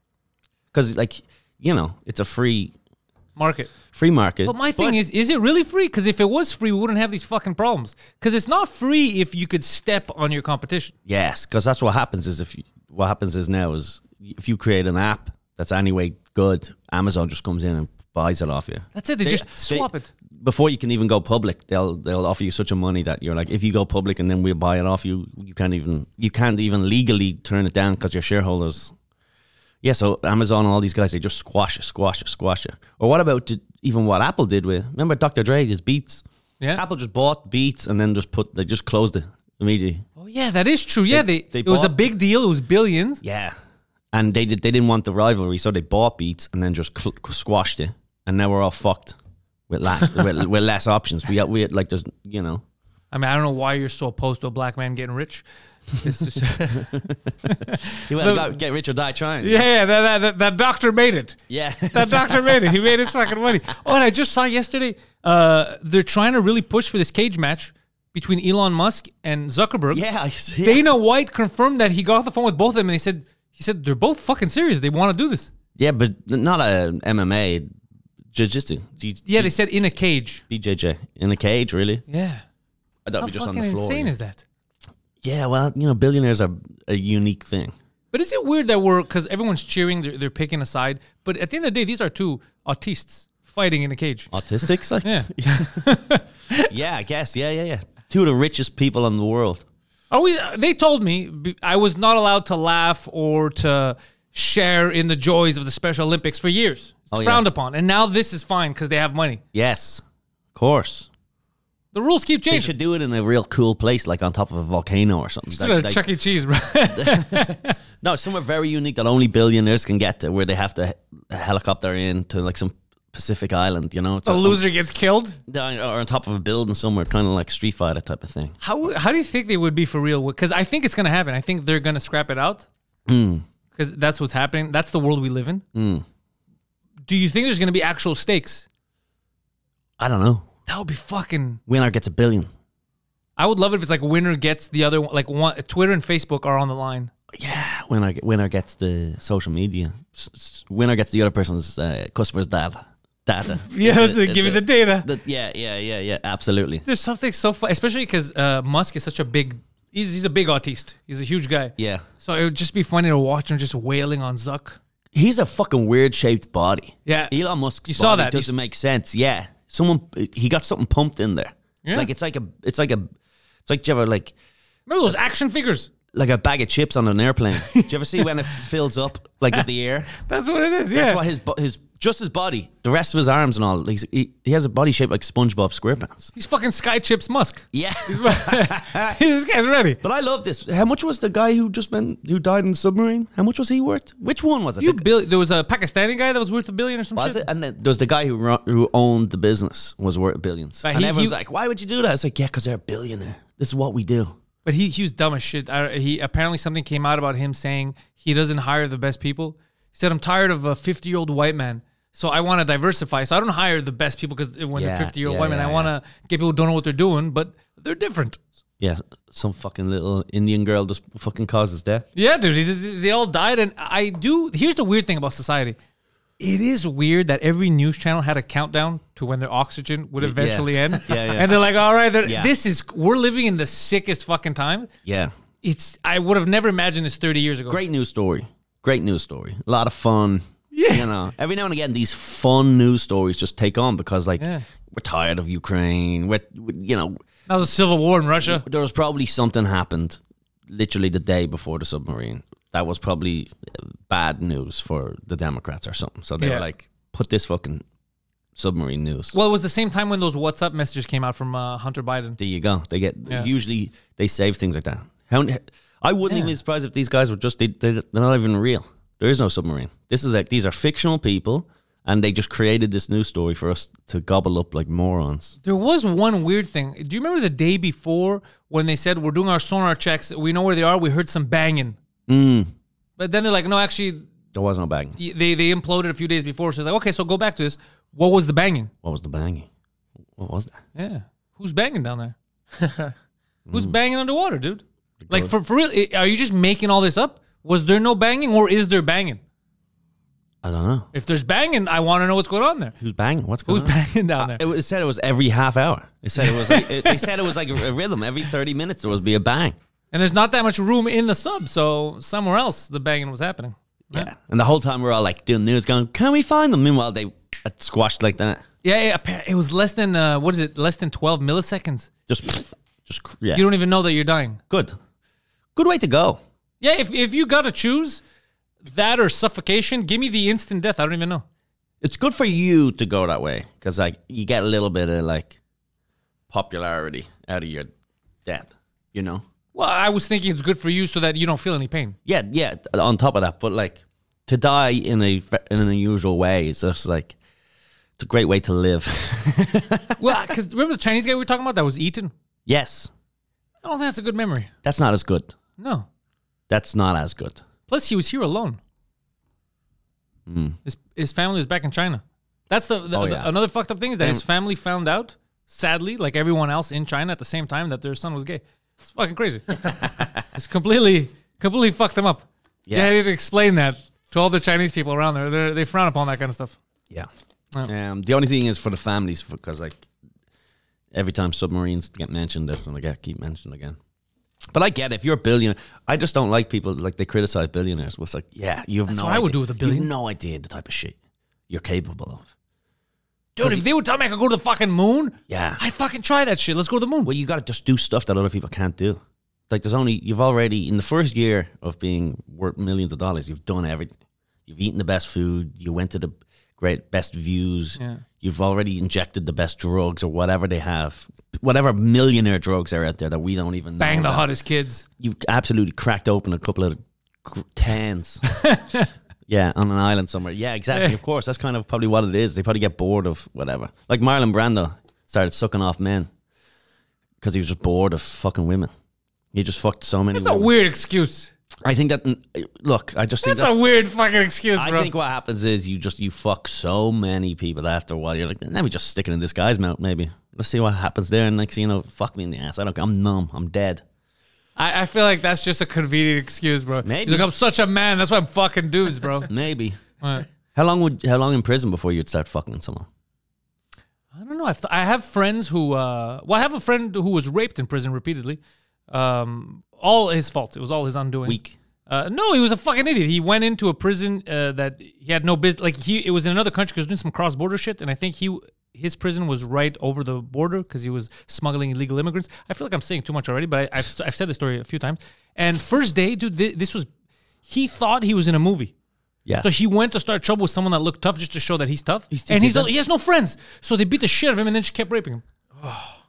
Because like you know, it's a free Market. free market. But my thing is, is it really free? Because if it was free, we wouldn't have these fucking problems. Because it's not free if you could step on your competition. yes, because that's what happens. Is if you, what happens is now is if you create an app that's anyway good, Amazon just comes in and buys it off you. That's it. They, just swap it. before you can even go public. They'll they'll offer you such a money that you're like, if you go public and then we buy it off you, you can't even you can't even legally turn it down because your shareholders. Yeah, so Amazon and all these guys, they just squash it, squash it, squash it. Or what about did- even what Apple did with? Remember Dr. Dre, his Beats. Yeah. Apple just bought Beats and then just put they just closed it immediately. Oh yeah, that is true. Yeah, they, they it was a big deal. It was billions. Yeah, and they did they didn't want the rivalry, so they bought Beats and then just squashed it, and now we're all fucked with, la- [laughs] with, with less options. We we like there's you know. I mean, I don't know why you're so opposed to a black man getting rich. [laughs] Just, [laughs] You went, "Go- get rich or die trying. yeah, yeah, that, that, that, doctor made it. Yeah. [laughs] That doctor made it. He made his fucking money. Oh, and I just saw yesterday, uh, they're trying to really push for this cage match between Elon Musk and Zuckerberg. yeah. I see. Dana White confirmed that he got off the phone with both of them, and they said he said they're both fucking serious. They want to do this. Yeah, but not a MMA. Jiu-jitsu. G- Yeah, they said in a cage. BJJ. In a cage, really? Yeah. I thought How we just on the floor. insane yeah. is that? Yeah, well, you know, billionaires are a unique thing. But is it weird that we're because everyone's cheering, they're, they're picking a side, but at the end of the day, these are two autists fighting in a cage. Autistics? Like, [laughs] Yeah. [laughs] yeah, I guess. Yeah, yeah, yeah. Two of the richest people in the world. Are we? They told me I was not allowed to laugh or to share in the joys of the Special Olympics for years. It's Oh, yeah. frowned upon, and now this is fine because they have money. Yes, of course. The rules keep changing. They should do it in a real cool place, like on top of a volcano or something. Instead Like- like- Chuck E. Cheese, bro. [laughs] no, somewhere very unique that only billionaires can get to, where they have to helicopter in to like some Pacific island, you know? It's the on- loser gets killed. or on top of a building somewhere, kind of like Street Fighter type of thing. How how do you think they would be for real? Because I think it's gonna happen. I think they're gonna scrap it out. Hmm. Because that's what's happening. That's the world we live in. Do you think there's gonna be actual stakes? I don't know. That would be fucking. Winner gets a billion. I would love it if it's like winner gets the other one. Like one, Twitter and Facebook are on the line. Yeah, winner winner gets the social media. Winner gets the other person's uh, customer's data. Data. [laughs] Yeah, It's a- it's Give me the data. the- yeah, yeah, yeah, yeah. Absolutely. There's something so fun, especially because uh, Musk is such a big. He's he's a big artist. He's a huge guy. Yeah. So it would just be funny to watch him just wailing on Zuck. He's a fucking weird shaped body. Yeah. Elon Musk's You saw that. Doesn't s- make sense. Yeah. Someone he got something pumped in there. Yeah. Like it's like a it's like a it's like do you ever like Remember those action figures? like a bag of chips on an airplane. Do you ever see when it fills up like with the air? [laughs] That's what it is. Yeah. That's what his his just his body, the rest of his arms and all. He's, he he has a body shaped like SpongeBob SquarePants. He's fucking Sky Chips Musk. Yeah. [laughs] this guy's ready. But I love this. How much was the guy who just went who died in the submarine? How much was he worth? Which one was it? You The- bill- there was a Pakistani guy that was worth a billion or some was shit. it? And then there's the guy who ru- who owned the business was worth billions. But and he- everyone's he- like, "Why would you do that?" It's like, "Yeah, because they're a billionaire. This is what we do." But he, he was dumb as shit. I, he apparently something came out about him saying he doesn't hire the best people. He said, "I'm tired of a 50 year old white man, so I want to diversify. So I don't hire the best people because when Yeah, they're 50 year old yeah, white men, yeah, I want to get people who don't know what they're doing, but they're different." Yeah, some fucking little Indian girl just fucking causes death. Yeah, dude, he- they all died, and I do. Here's the weird thing about society. It is weird that every news channel had a countdown to when their oxygen would eventually end. [laughs] Yeah, yeah. And they're like, "All right, this is we're living in the sickest fucking time." Yeah, It's I would have never imagined this 30 years ago. great news story. Great news story. A lot of fun. Yeah. you know, every now and again, these fun news stories just take on because, like, Yeah. we're tired of Ukraine. We're, we- you know, That was a civil war in Russia. there was probably something happened literally the day before the submarine that was probably uh, bad news for the Democrats or something. So they Yeah. were like, put this fucking submarine news. Well, it was the same time when those WhatsApp messages came out from uh, Hunter Biden. there you go. They get Yeah. usually they save things like that. How, I wouldn't Yeah. even be surprised if these guys were just they, they, they're not even real. There is no submarine. This is like these are fictional people, and they just created this news story for us to gobble up like morons. There was one weird thing. Do you remember the day before when they said we're doing our sonar checks? We know where they are. We heard some banging, Mm, but then they're like, no, actually, there was no banging. they they imploded a few days before. So it's like, okay, so go back to this. What was the banging? What was the banging? What was that? Yeah, who's banging down there? [laughs] Who's Mm. banging underwater, dude? Like for for real? Are you just making all this up? Was there no banging, or is there banging? I don't know If there's banging, I want to know what's going on there. who's banging. What's going on? Who's on? banging down there? It, was- it said it was every half hour. It said it was. Like, [laughs] it, they said it was like a, a rhythm. Every thirty minutes there would be a bang. And there's not that much room in the sub, so somewhere else the banging was happening. Yeah. And the whole time we're all like doing news, going, "Can we find them?" Meanwhile, they got squashed like that. Yeah, yeah it was less than uh, what is it? Less than 12 milliseconds. Just, just yeah. You don't even know that you're dying. Good, good way to go. Yeah, if if you gotta choose that or suffocation, give me the instant death. I don't even know. It's good for you to go that way because like you get a little bit of like popularity out of your death. You know. Well, I was thinking it's good for you so that you don't feel any pain. Yeah, yeah. On top of that, but like to die in a in an unusual way is just like it's a great way to live. [laughs] Well, because remember the Chinese guy we were talking about that was eaten? yes, I don't think that's a good memory. that's not as good. No. That's not as good. Plus, he was here alone. His his family is back in China. That's the, the, Oh, the- another fucked up thing is that his family found out, sadly, like everyone else in China at the same time, that their son was gay. It's fucking crazy. [laughs] it's completely completely fucked them up. Yeah, Yeah. I need to explain that to all the Chinese people around there. They're, they frown upon that kind of stuff. Yeah. Yeah. Um, the only thing is for the families because like every time submarines get mentioned, they're gonna get keep mentioned again. But I get it. if you're a billionaire. I just don't like people like they criticize billionaires. It's like, yeah, you have That's no. what I would idea- do with a You billion. have no idea the type of shit you're capable of. Dude, if they would tell me I could go to the fucking moon, Yeah. I'd fucking try that shit. Let's go to the moon. Well, you got to just do stuff that other people can't do. Like there's only you've already in the first year of being worth millions of dollars, you've done everything. You've eaten the best food. You went to the great best views. Yeah. You've already injected the best drugs or whatever they have, whatever millionaire drugs are out there that we don't even know. Bang know the about. hottest kids. You've absolutely cracked open a couple of tens. [laughs] yeah, on an island somewhere. Yeah, exactly. Of course, that's kind of probably what it is. They probably get bored of whatever. Like Marlon Brando started sucking off men because he was just bored of fucking women. He just fucked so many. That's a weird excuse. I think that. Look, I just think That's that's. a weird fucking excuse, Bro. I think what happens is you just you fuck so many people after a while. You're like, let me just stick it in this guy's mouth. Maybe let's see what happens there. And next you know, fuck me in the ass. I don't. I'm numb. I'm dead. I, I feel like that's just a convenient excuse, bro. Maybe. Look, I'm such a man. That's why I'm fucking dudes, bro. [laughs] Maybe. Right. How long would how long in prison before you'd start fucking someone? I don't know. I've I have friends who, uh, well, I have a friend who was raped in prison repeatedly. Um, all his fault. It was all his undoing. Weak. Uh, no, he was a fucking idiot. He went into a prison uh, that he had no business. Like he, it was in another country because doing some cross border shit, and I think he, his prison was right over the border because he was smuggling illegal immigrants. I feel like I'm saying too much already, but I, I've I've said the story a few times. And first day, dude, thi- this was, he thought he was in a movie. Yeah. So he went to start trouble with someone that looked tough just to show that he's tough. he and he's he has no friends. So they beat the shit out of him and then just kept raping him. [sighs]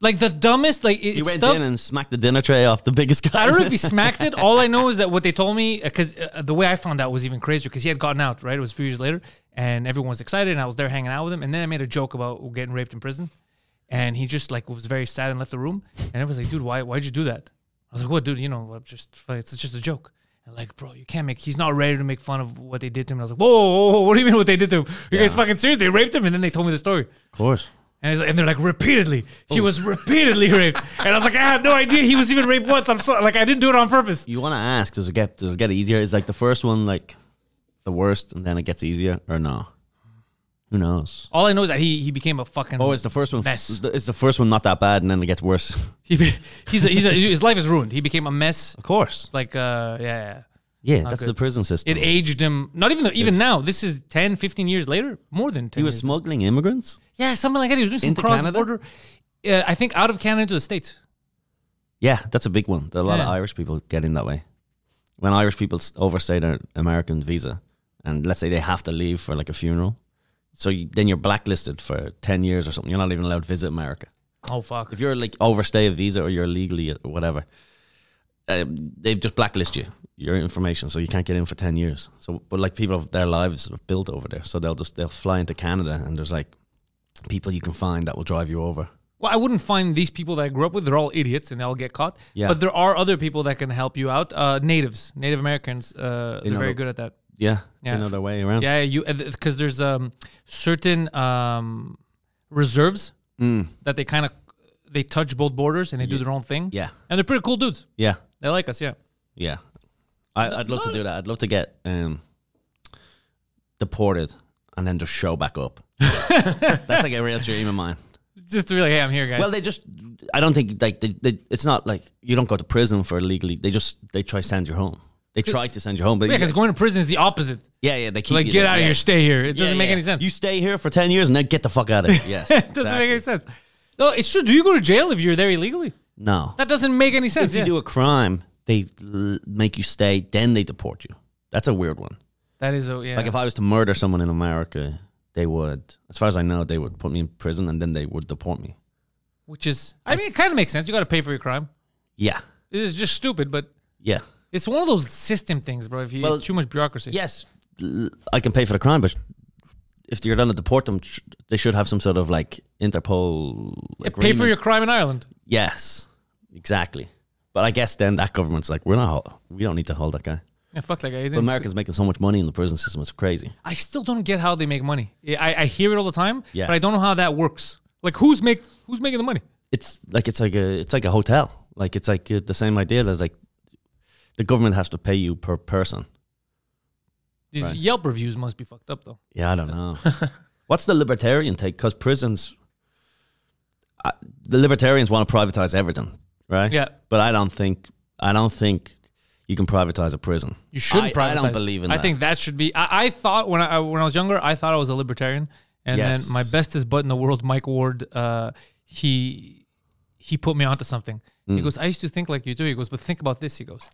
like the dumbest, like it, he went stuff. in and smacked the dinner tray off the biggest guy. I don't know if he [laughs] smacked it. All I know is that what they told me, because uh, the way I found out was even crazier, because he had gotten out, right? It was a few years later, and everyone was excited, and I was there hanging out with him. And then I made a joke about getting raped in prison, and he just like was very sad and left the room. And I was like, "Dude, why? Why'd you do that?" I was like, "What, dude? You know, I'm just it's just a joke." And like, bro, you can't make. He's not ready to make fun of what they did to him. And I was like, "Whoa, whoa, whoa, what do you mean what they did to him? You guys fucking serious? They raped him?" And then they told me the story. Of course. And, he's like, and they're like repeatedly. He was repeatedly [laughs] raped, and I was like, I had no idea he was even raped once. I'm so like, I didn't do it on purpose. You want to ask? Does it get does it get easier? Is like the first one like the worst, and then it gets easier, or no? Who knows? All I know is that he he became a fucking. Oh, is the first one? Mess. Is the first one not that bad, and then it gets worse? [laughs] he, be- he's a, he's a, [laughs] his life is ruined. He became a mess. Of course. Like uh yeah, yeah. Yeah, that's good. the prison system. It aged him. Not even even now. This is 10, 15 years later. More than ten. he was years. smuggling immigrants. yeah, something like that. He was doing some Into cross Canada? border. Uh, I think out of Canada to the states. Yeah, that's a big one. A lot of Yeah. Irish people get in that way. When Irish people s- overstay their American visa, and let's say they have to leave for like a funeral, so you, then you're blacklisted for ten years or something. You're not even allowed to visit America. Oh fuck. If you're like overstay a visa or you're illegally or whatever, um, they just blacklist you, your information, so you can't get in for ten years. So, but like people, have their lives are built over there, so they'll just they'll fly into Canada, and there's like people you can find that will drive you over. Well, I wouldn't find these people that I grew up with. They're all idiots and they'll get caught. Yeah. But there are other people that can help you out. Uh, natives, Native Americans. Uh, they're very the- good at that. Yeah, Yeah. they know their way around. Yeah, you because there's um certain um reserves Mm. that they kind of they touch both borders and they do their own thing. Yeah. and they're pretty cool dudes. Yeah. They like us. Yeah. Yeah. I, I'd love to do that. I'd love to get um, deported and then just show back up. [laughs] That's like a real dream of mine. Just to be like, hey, I'm here, guys. Well, they just, I don't think, like, they, they, it's not like you don't go to prison for illegally. They just, they try to send you home. They try to send you home. But yeah, because going to prison is the opposite. yeah, yeah, they keep Like, you get there, out of yeah. here, stay here. It doesn't Yeah, make yeah. any sense. You stay here for 10 years and then get the fuck out of here. [laughs] Yes. it doesn't make any sense. No, it's true. Do you go to jail if you're there illegally? No. That doesn't make any sense. if you yeah. do a crime, they make you stay, then they deport you. That's a weird one. that is a yeah. Like if I was to murder someone in America, they would, as far as I know, they would put me in prison and then they would deport me. which is, I mean, it kind of makes sense. You got to pay for your crime. Yeah. It is just stupid, but Yeah. it's one of those system things, bro. If you Well, too much bureaucracy. Yes, I can pay for the crime, but if you're going to deport them, they should have some sort of like Interpol. Yeah, pay for your crime in Ireland. Yes, exactly. But I guess then that government's like, we're not, we don't need to hold that guy. Yeah, fuck that guy. But Americans making so much money in the prison system, it's crazy. I still don't get how they make money. I, I hear it all the time, Yeah. but I don't know how that works. Like, who's make who's making the money? It's like it's like a it's like a hotel. Like it's like uh, the same idea as like the government has to pay you per person. These Right. Yelp reviews must be fucked up, though. Yeah, I don't know. [laughs] What's the libertarian take? Because prisons, uh, the libertarians want to privatize everything, right? Yeah. But I don't think I don't think you can privatize a prison. You shouldn't I, privatize. I don't believe in I that. I think that should be. I, I thought when I when I was younger, I thought I was a libertarian, and Yes. then my bestest butt in the world, Mike Ward, uh, he he put me onto something. Mm. He goes, I used to think like you do. He goes, but think about this. He goes,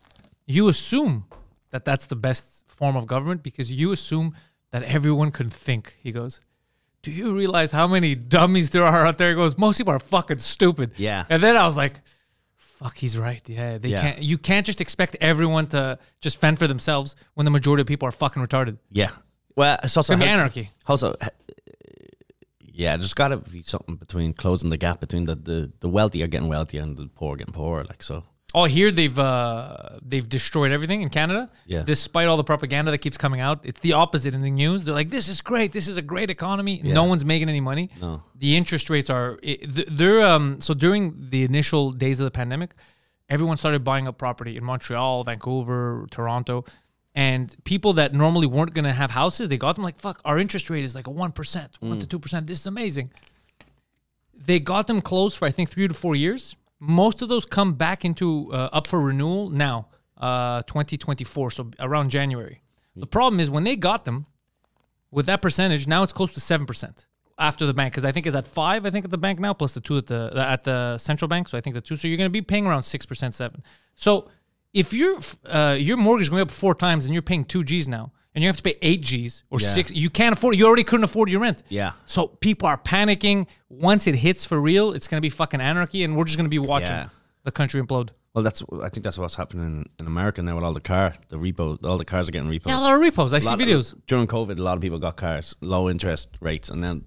you assume that that's the best form of government because you assume that everyone can think. He goes. Do you realize how many dummies there are out there? He goes, most people are fucking stupid. Yeah. And then I was like, fuck, he's right. Yeah, they Yeah. can't. You can't just expect everyone to just fend for themselves when the majority of people are fucking retarded. Yeah. Well, it's also how- anarchy. Also, uh, yeah, there's got to be something between closing the gap between the, the the wealthy are getting wealthier and the poor are getting poorer. Like so. Oh, here they've uh, they've destroyed everything in Canada. Yeah. Despite all the propaganda that keeps coming out, it's the opposite in the news. They're like, "This is great. This is a great economy. Yeah. No one's making any money. No. The interest rates are they're um so during the initial days of the pandemic, everyone started buying up property in Montreal, Vancouver, Toronto, and people that normally weren't gonna have houses, they got them like, "Fuck, our interest rate is like a one percent, one to two percent. This is amazing." They got them closed for I think three to four years. Most of those come back into uh, up for renewal now, uh, 2024, so around January. The problem is when they got them, with that percentage, now it's close to seven percent after the bank because I think it's at five. I think at the bank now plus the two at the at the central bank. So I think the two. So you're going to be paying around six percent, seven. So if your uh, your mortgage is going up four times and you're paying two G's now, and you have to pay eight G's or Yeah. six, you can't afford. You already couldn't afford your rent. Yeah. So people are panicking. Once it hits for real, it's going to be fucking anarchy, and we're just going to be watching Yeah. the country implode. Well, that's I think that's what's happening in, America now with all the car, the repo, all the cars are getting repoed. Yeah, a lot of repos. I A see videos. during COVID. A lot of people got cars, low interest rates, and then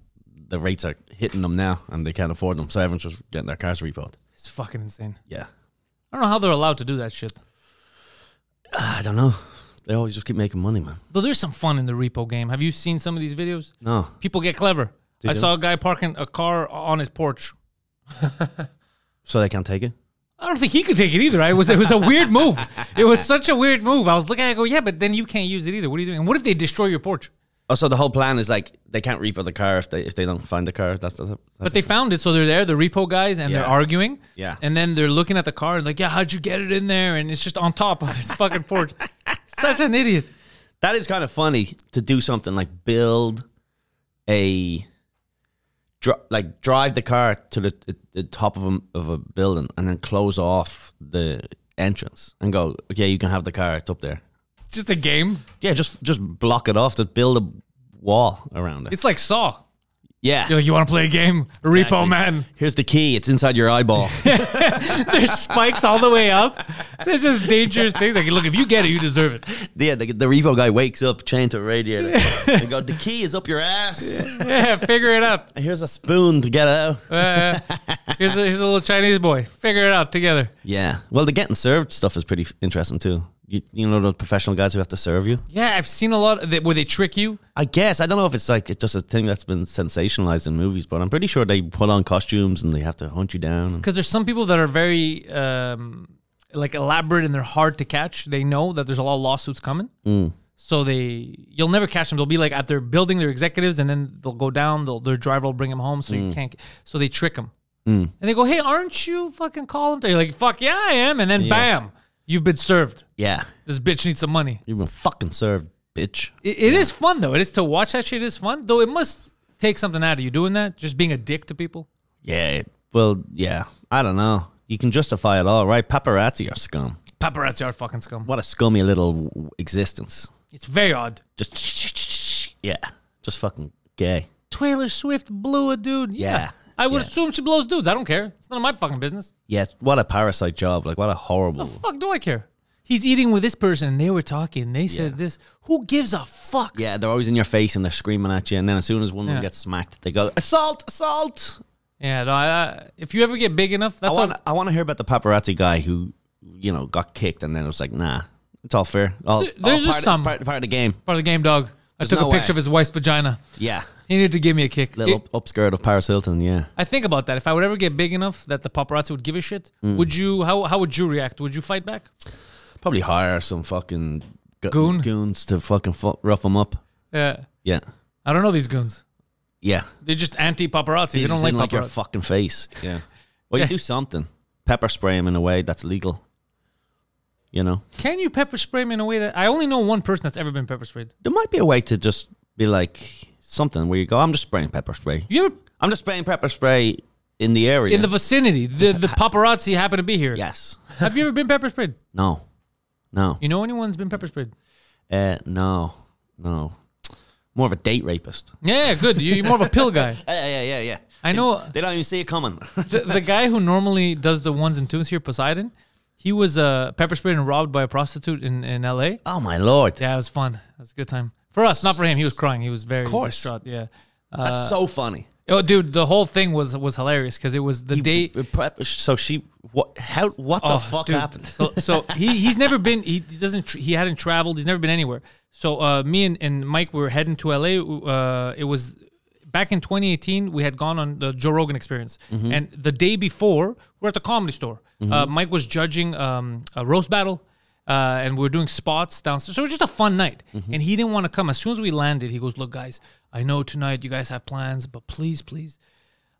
the rates are hitting them now, and they can't afford them. So everyone's just getting their cars repoed. It's fucking insane. Yeah, I don't know how they're allowed to do that shit. [sighs] I don't know. They always just keep making money, man. Though there's some fun in the repo game. Have you seen some of these videos? No, People get clever. They I do? saw a guy parking a car on his porch. [laughs] so they can't take it. I don't think he could take it either. I was it was a weird move. It was such a weird move. I was looking at it, I go, yeah, but then you can't use it either. What are you doing? And what if they destroy your porch? Oh, so the whole plan is like they can't repo the car if they if they don't find the car. That's the. But they found it, so they're there, the repo guys, and they're arguing. Yeah. And then they're looking at the car and like, yeah, how'd you get it in there? And it's just on top of his fucking porch. [laughs] Such an idiot. That is kind of funny to do something like build a dri- like drive the car to the, the, the top of a, of a building and then close off the entrance and go, okay, you can have the car. It's up there. Just a game. Yeah, just just block it off. To build a wall around it. It's like Saw. yeah. You're like, you want to play a game? Repo Man. Here's the key. It's inside your eyeball. [laughs] There's spikes all the way up. There's just dangerous things. Like, look, if you get it, you deserve it. yeah, the, the repo guy wakes up chained to a radiator. they go, the key is up your ass. [laughs] Yeah, figure it out. Here's a spoon to get out. Uh, here's, a, here's a little Chinese boy. Figure it out together. Yeah. Well, the getting served stuff is pretty interesting too. You, you know the professional guys who have to serve you. Yeah, I've seen a lot of that where they trick you. I guess I don't know if it's like it's just a thing that's been sensationalized in movies, but I'm pretty sure they put on costumes and they have to hunt you down. Because there's some people that are very um, like elaborate and they're hard to catch. They know that there's a lot of lawsuits coming, Mm. so they you'll never catch them. They'll be like at their building, their executives, and then they'll go down. They'll, their driver will bring them home, so you can't. So they trick them, Mm. and they go, "Hey, aren't you fucking calling?" You're like, "Fuck yeah, I am," and then Yeah. bam, you've been served. Yeah, This bitch needs some money. you've been fucking served, bitch. It, it is fun though. It is to watch that shit. Is fun though. It must take something out of you doing that. Just being a dick to people. Yeah, well, yeah. I don't know. You can justify it all, right? Paparazzi are scum. Paparazzi are fucking scum. What a scummy little existence. It's very odd. Just [laughs] yeah, just fucking gay. Taylor Swift blew a dude. Yeah. Yeah. I would Yeah. assume she blows dudes. I don't care. It's none of my fucking business. Yeah, what a parasite job. Like what a horrible. The fuck do I care? He's eating with this person and they were talking. They said Yeah. this. Who gives a fuck? Yeah, they're always in your face and they're screaming at you, and then as soon as one of Yeah. them gets smacked, they go assault, assault. Yeah, no, I, I, if you ever get big enough, I that's want what. I want to hear about the paparazzi guy who, you know, got kicked and then it was like, nah, it's all fair. All, there's all just part, some- part, part of the game. Part of the game, dog. I There's took no a picture way. of his wife's vagina. Yeah, He needed to give me a kick. little It- up, upskirt of Paris Hilton. Yeah, I think about that. If I would ever get big enough that the paparazzi would give a shit, Mm. would you? How how would you react? Would you fight back? probably hire some fucking Goon? goons to fucking fu- rough them up. Yeah, Yeah, I don't know these goons. yeah. They're just anti paparazzi. They They don't like like your fucking face. [laughs] Yeah. Well, Yeah. you do something. Pepper spray him in a way that's legal. You know, Can you pepper spray me in a way that I only know one person that's ever been pepper sprayed? there might be a way to just be like something where you go, I'm just spraying pepper spray. You ever I'm just spraying pepper spray in the area. in the vicinity? The the paparazzi happen to be here. yes. [laughs] Have you ever been pepper sprayed? No. No. You know anyone's been pepper sprayed? Uh, no. No. More of a date rapist. Yeah, good. You- You're more of a pill [laughs] guy. Yeah, yeah, yeah, yeah. I know They don't even see it coming. [laughs] the, the guy who normally does the ones and twos here, Poseidon. He was uh, pepper sprayed and robbed by a prostitute in, in L.A. oh my lord. Yeah, it was fun. It was a good time for us, not for him. He was crying. He was very course. distraught. Yeah. That's so funny. Oh, dude, the whole thing was was hilarious because it was the day. He prep- So she what how what the Oh, fuck dude. happened? So, so he he's never been. He doesn't. tr- He hadn't traveled. He's never been anywhere. So uh, me and, and Mike were heading to LA. Uh, it was back in 2018. We had gone on the Joe Rogan Experience, Mm-hmm. and the day before we're at the Comedy Store. Uh, Mike was judging um, a roast battle. Uh, and we were doing spots downstairs. So it was just a fun night. Mm-hmm. And he didn't want to come. As soon as we landed, he goes, Look, guys, I know tonight you guys have plans, but please, please,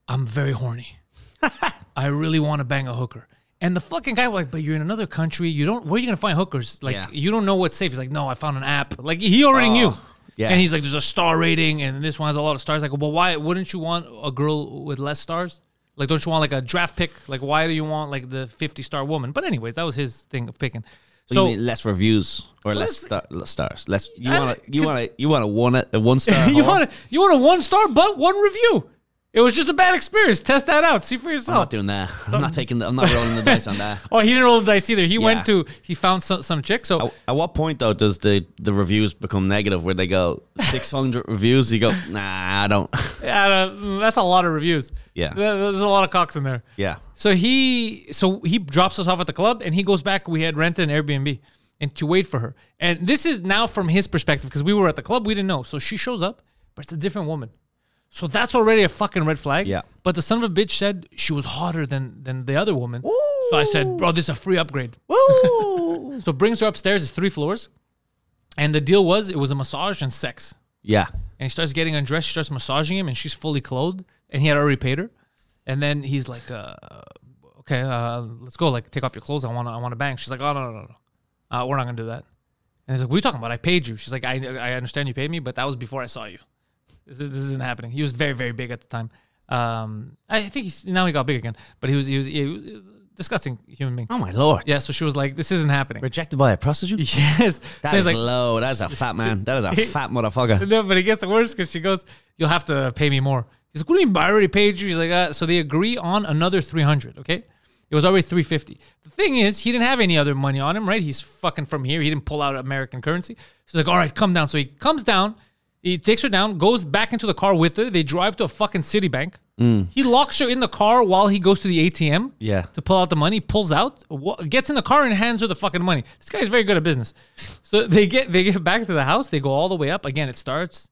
I'm very horny. [laughs] I really want to bang a hooker. And the fucking guy was like, but you're in another country. You don't. Where are you gonna find hookers? Like, Yeah. you don't know what's safe. He's like, no, I found an app. Like, he already knew. yeah. And he's like, there's a star rating, and this one has a lot of stars. Like, well, why wouldn't you want a girl with less stars? Like, don't you want like a draft pick? Like, why do you want like the 50 star woman? But anyways, that was his thing of picking. So So you mean less reviews or less, star, less stars? Less you want to you want to you want a one a one star. [laughs] you want a, you want a one star, but one review. It was just a bad experience. Test that out. See for yourself. I'm not doing that. I'm not taking. The, I'm not rolling the dice on that. [laughs] Oh, he didn't roll the dice either. He Yeah. went to he found some some chick. So At, at what point though does the the reviews become negative? Where they go 600 [laughs] reviews, you go, nah, I don't. yeah, that's a lot of reviews. Yeah. There's a lot of cocks in there. yeah, So he so he drops us off at the club and he goes back. We had rented an Airbnb and to wait for her. And this is now from his perspective because we were at the club, we didn't know. So she shows up, but it's a different woman. So that's already a fucking red flag. Yeah. But the son of a bitch said she was hotter than than the other woman. So I said, bro, this is a free upgrade. [laughs] So brings her upstairs. It's three floors, and the deal was it was a massage and sex. yeah, And he starts getting undressed. She starts massaging him, and she's fully clothed. And he had already paid her. And then he's like, uh, "Okay, uh, let's go. Like, take off your clothes. I want to. I want to bang." She's like, "Oh no, no, no, no. Uh, we're not gonna do that." And he's like, "What are you talking about? I paid you." She's like, "I, I understand you paid me, but that was before I saw you. This, is, this isn't happening." He was very, very big at the time. Um, I think he's now he got big again, but he was he was, he was, he was a disgusting human being. Oh my lord! Yeah. So she was like, "This isn't happening." Rejected by a prostitute? [laughs] Yes. That so is like, low. That is a fat man. That is a [laughs] fat motherfucker. No, but it gets worse because she goes, "You'll have to pay me more." He's like, "What do you mean? I already paid you." He's like, uh, "So they agree on another three hundred. Okay, it was already three fifty. The thing is, he didn't have any other money on him, right? He's fucking from here. He didn't pull out American currency. So he's like, "All right, come down." So he comes down, He takes her down, goes back into the car with her. They drive to a fucking Citibank. Mm. He locks her in the car while he goes to the ATM. Yeah. To pull out the money, pulls out, gets in the car and hands her the fucking money. This guy's very good at business. So [laughs] they get they get back to the house. They go all the way up. Again, it starts.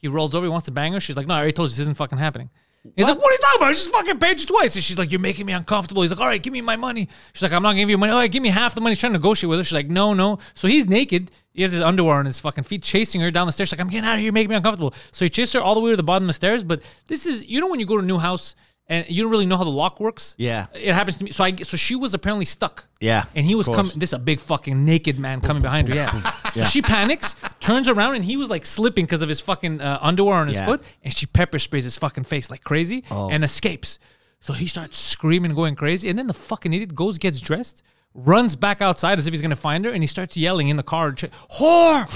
He rolls over. He wants to bang her. She's like, "No, I already told you this isn't fucking happening." He's like, "What are you talking about? I just fucking paid you twice." And she's like, "You're making me uncomfortable." He's like, "All right, give me my money." She's like, "I'm not giving you money." All right, give me half the money. He's trying to negotiate with her. She's like, "No, no." So he's naked. He has his underwear on his fucking feet, chasing her down the stairs. She's like, "I'm getting out of here. You're making me uncomfortable." So he chases her all the way to the bottom of the stairs. But this is, you know, when you go to a new house and you don't really know how the lock works. Yeah. it happens to me. So I, so she was apparently stuck. Yeah, and he was coming. This is a big fucking naked man coming behind her. Yeah. [laughs] So she panics, turns around, and he was like slipping because of his fucking uh, underwear on his Yeah. foot, and she pepper sprays his fucking face like crazy and escapes. So he starts screaming going crazy, and then the fucking idiot goes, gets dressed, runs back outside as if he's gonna find her, and he starts yelling in the car, "Whore,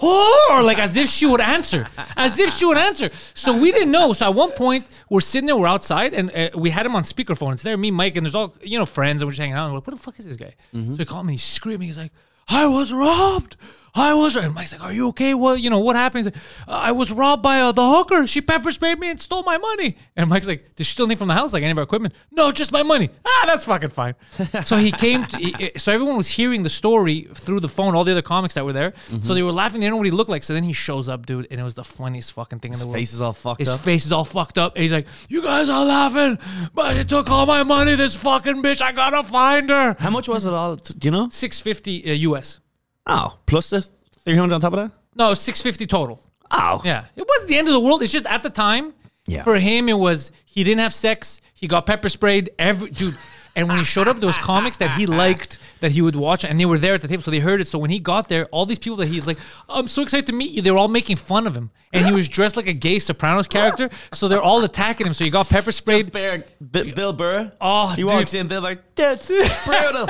whore!" Like as if she would answer, as if she would answer. So we didn't know. So at one point, we're sitting there, we're outside, and uh, we had him on speakerphone. It's there, me, Mike, and there's all you know friends, and we're just hanging out. And we're like, "What the fuck is this guy?" So he called me, he's screaming, he's like. I was robbed. I was. And Mike's like, "Are you okay? What you know? What happened?" He's like, "Uh, I was robbed by uh, the hooker. She pepper sprayed me and stole my money. And Mike's like, "Did she steal anything from the house? Like any of our equipment?" No, just my money. Ah, that's fucking fine. [laughs] so he came. To, he- so everyone was hearing the story through the phone. All the other comics that were there. So they were laughing. They didn't know what he looked like. So then he shows up, dude, and it was the funniest fucking thing in the world. face is all fucked His up. face is all fucked up. And he's like, "You guys are laughing, but he took all my money. This fucking bitch. I gotta find her." How much was it all? Do you know? Six fifty uh, US. Oh, plus the three hundred on top of that. No, six fifty total. Oh, Yeah, it wasn't the end of the world. It's just at the time, Yeah. for him, it was he didn't have sex. He got pepper sprayed. Every dude. And when he showed up, there was comics that he liked that he would watch, and they were there at the table, so they heard it. So when he got there, all these people that he's like, "I'm so excited to meet you," they were all making fun of him, and he was dressed like a gay Sopranos character. So they're all attacking him. So he got pepper sprayed. Bear, B- Bill Burr. Oh, he dude. walks in. Bill Burr, dude, brutal.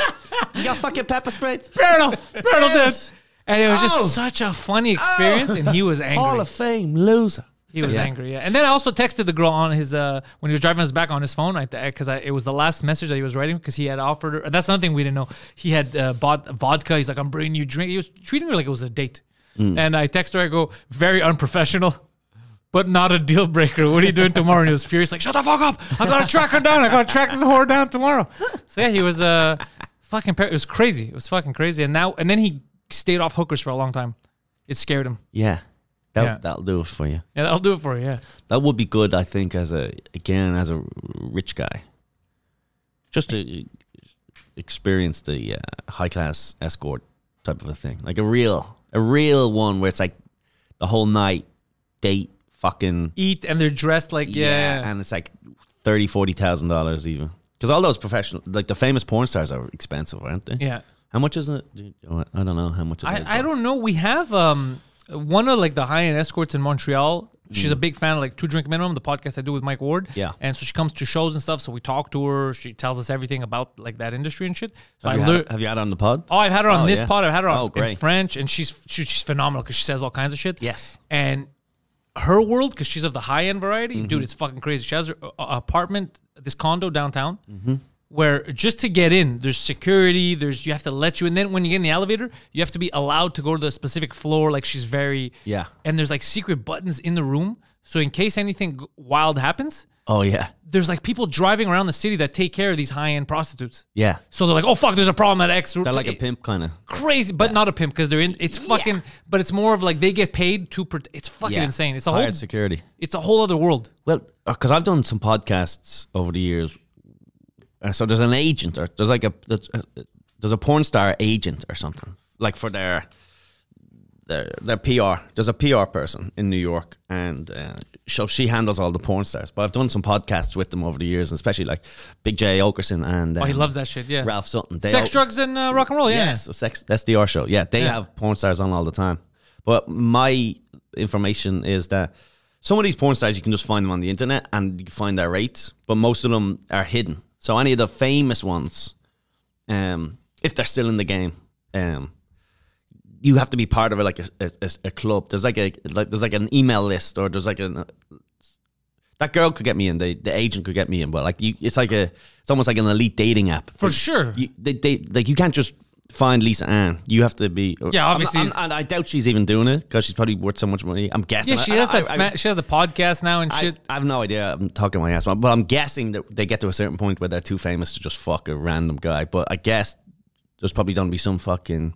you got fucking pepper sprayed. Colonel did. Yes. And it was just Oh. such a funny experience, and he was angry. Hall of Fame loser. He was Yeah. angry, yeah. And then I also texted the girl on his uh when he was driving us back on his phone, I because it was the last message that he was writing because he had offered her. That's another thing we didn't know. He had uh, bought vodka. He's like, I'm bringing you drink. He was treating her like it was a date. Mm. And I text her. I go, very unprofessional, but not a deal breaker. What are you doing tomorrow? And he was furious, like, shut the fuck up. I gotta track her down. I gotta track this whore down tomorrow. So yeah, he was uh fucking. Par- it was crazy. It was fucking crazy. And now and then he stayed off hookers for a long time. It scared him. Yeah, that, Yeah. that'll do it for you. Yeah, that'll do it for you. Yeah. That would be good, I think, as a again as a rich guy, just to experience the uh, high class escort type of a thing, like a real, a real one where it's like the whole night date, fucking eat and they're dressed like yeah, and it's like thirty, forty thousand dollars even. Because all those professional, like the famous porn stars, are expensive, aren't they? yeah. How much is it? I don't know how much it is. I, I don't know. We have um one of like the high end escorts in Montreal. She's a big fan of like Two Drink Minimum, the podcast I do with Mike Ward. Mm. Yeah. and so she comes to shows and stuff. So we talk to her. She tells us everything about like that industry and shit. So Have, I you learned. had, have you had her on the pod? Oh, I've had her on Oh, this yeah. pod. I've had her on Oh, in great. French, and she's she, she's phenomenal because she says all kinds of shit. Yes. and her world because she's of the high end variety, Mm-hmm. dude. It's fucking crazy. She has her uh, apartment, this condo downtown, Mm-hmm. Where just to get in, there's security. There's you have to let you, and then when you get in the elevator, you have to be allowed to go to the specific floor. Like she's very Yeah. and there's like secret buttons in the room, so in case anything wild happens, Oh yeah, there's like people driving around the city that take care of these high end prostitutes. yeah. So they're like, oh fuck, there's a problem at X. They're like a pimp kind of. Crazy, but not a pimp because they're in. It's fucking, but it's more of like they get paid to. It's fucking insane. It's a whole. hired security. It's a whole other world. Well, uh, because I've done some podcasts over the years. Uh, so there's an agent, or there's like a there's a, porn star agent or something, like for their their their PR. There's a PR person in New York, and uh, so she handles all the porn stars. But I've done some podcasts with them over the years, and especially like Big Jay Oakerson and Oh, he um, loves that shit. Yeah. Ralph Sutton. They Sex, drugs, and uh, rock and roll. Yeah. Yes, sex. That's the SDR show. Yeah, they Yeah. have porn stars on all the time. But my information is that some of these porn stars you can just find them on the internet and you can find their rates, but most of them are hidden. So any of the famous ones, um, if they're still in the game, um, you have to be part of it like a, a, a- club. There's like a like there's like an email list or there's like a that girl could get me in. The the agent could get me in, but like you, it's like a it's almost like an elite dating app For sure. you, they, they like you can't just find Lisa Ann, you have to be. Yeah, I'm- obviously- I'm- and I doubt she's even doing it because she's probably worth so much money. I'm guessing. Yeah, she I- has I- that. I- she has the podcast now and shit. I have no idea. I'm talking my ass off, but I'm guessing that they get to a certain point where they're too famous to just fuck a random guy. But I guess there's probably going to be some fucking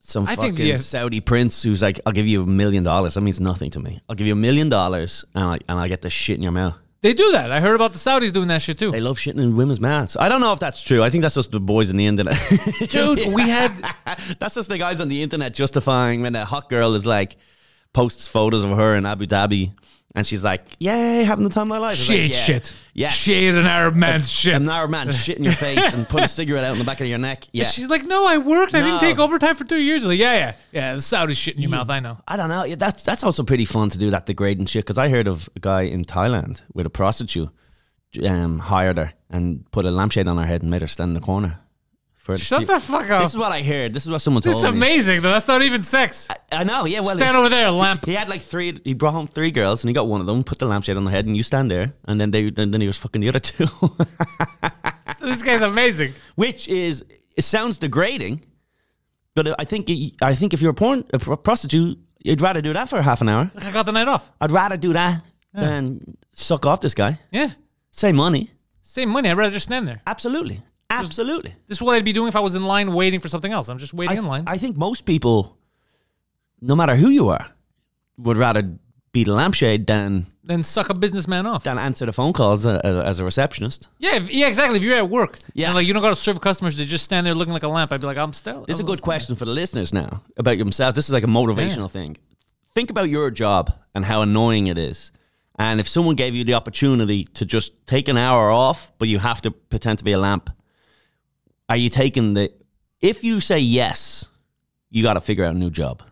some I fucking think, yeah. Saudi prince who's like, "I'll give you a million dollars." That means nothing to me. I'll give you a million dollars, and I and I get the shit in your mouth. They do that. I heard about the Saudis doing that shit too. They love shitting in women's mouths. I don't know if that's true. I think that's just the boys on the internet. [laughs] Dude, we had [laughs] that's just the guys on the internet justifying when a hot girl is like posts photos of her in Abu Dhabi, and she's like, "Yay, having the time of my life." It's she like, ate yeah. shit. Yes. Ate an Arab man's shit. An Arab man [laughs] shit in your face and put a cigarette out in the back of your neck. Yeah. She's like, no, I worked. I didn't No. take overtime for two years. Like, yeah, yeah, yeah. The Saudis shit in your mouth. I know. I don't know. Yeah, that's that's also pretty fun to do that degrading shit. Because I heard of a guy in Thailand with a prostitute um, hired her and put a lampshade on her head and made her stand in the corner. For Shut the fuck up. This is what I heard. This is what someone This told is me. amazing, though. That's not even sex. I know. Yeah. Well, Stand over there, lamp. he had like three. He brought home three girls, and he got one of them. Put the lampshade on the head, and you stand there, and then they then, then he was fucking the other two. [laughs] This guy's amazing. Which is it sounds degrading, but I think I think if you're a porn a prostitute, you'd rather do that for half an hour. I got the night off. I'd rather do that than suck off this guy. Yeah. Same money. Same money. I'd rather just stand there. Absolutely. Absolutely. This is what I'd be doing if I was in line waiting for something else. I'm just waiting in line. I think most people, no matter who you are, would rather be the lampshade than then suck a businessman off. than answer the phone calls uh, uh, as a receptionist. Yeah, if, yeah, exactly. If you're at work, Yeah. and like you don't got to serve customers, they just stand there looking like a lamp. I'd be like, I'm still. This is a good question for the listeners now about themselves. This is like a motivational thing. Think about your job and how annoying it is. And if someone gave you the opportunity to just take an hour off, but you have to pretend to be a lamp, are you taking the? If you say yes, you got to figure out a new job.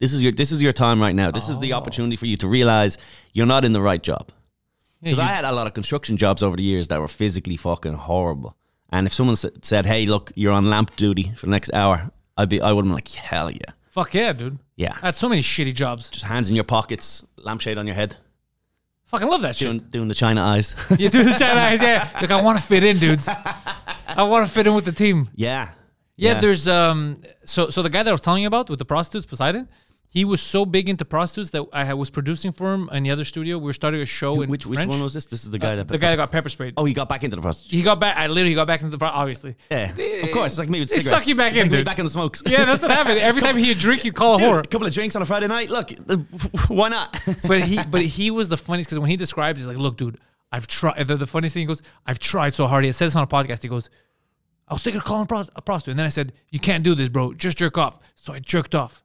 This is your this is your time right now. This is the oh. opportunity for you to realize you're not in the right job. Because you- I had a lot of construction jobs over the years that were physically fucking horrible. And if someone said, "Hey, look, you're on lamp duty for the next hour," I'd be, I would have been like, "Hell yeah, fuck yeah, dude. yeah." I had so many shitty jobs. Just hands in your pockets, lampshade on your head, Fucking love that shit. doing doing the China eyes. You do the China eyes, yeah. [laughs] Look, I want to fit in, dudes. I want to fit in with the team. yeah, Yeah, there's um. So so the guy that I was telling you about with the prostitutes, Poseidon, he was so big into prostitutes that I was producing for him in the other studio. We were starting a show in which which French. one was this? This is the guy that the guy that got pepper sprayed. Oh, he got back into the prostitution. He got back. I literally got back into the pro- obviously. Yeah, of course. It's like me with They cigarettes. suck you back It's in, me dude. back in the smokes. Yeah, that's what happened. Every time he'd drink, you'd call a Dude, whore. a couple of drinks on a Friday night. Look, uh, [laughs] why not? But he, but he was the funniest because when he describes, he's like, "Look, dude, I've tried." The, the funniest thing he goes, "I've tried so hard." He said this on a podcast. He goes, "I was thinking of calling a pros- a prostitute," and then I said, "You can't do this, bro. Just jerk off." So I jerked off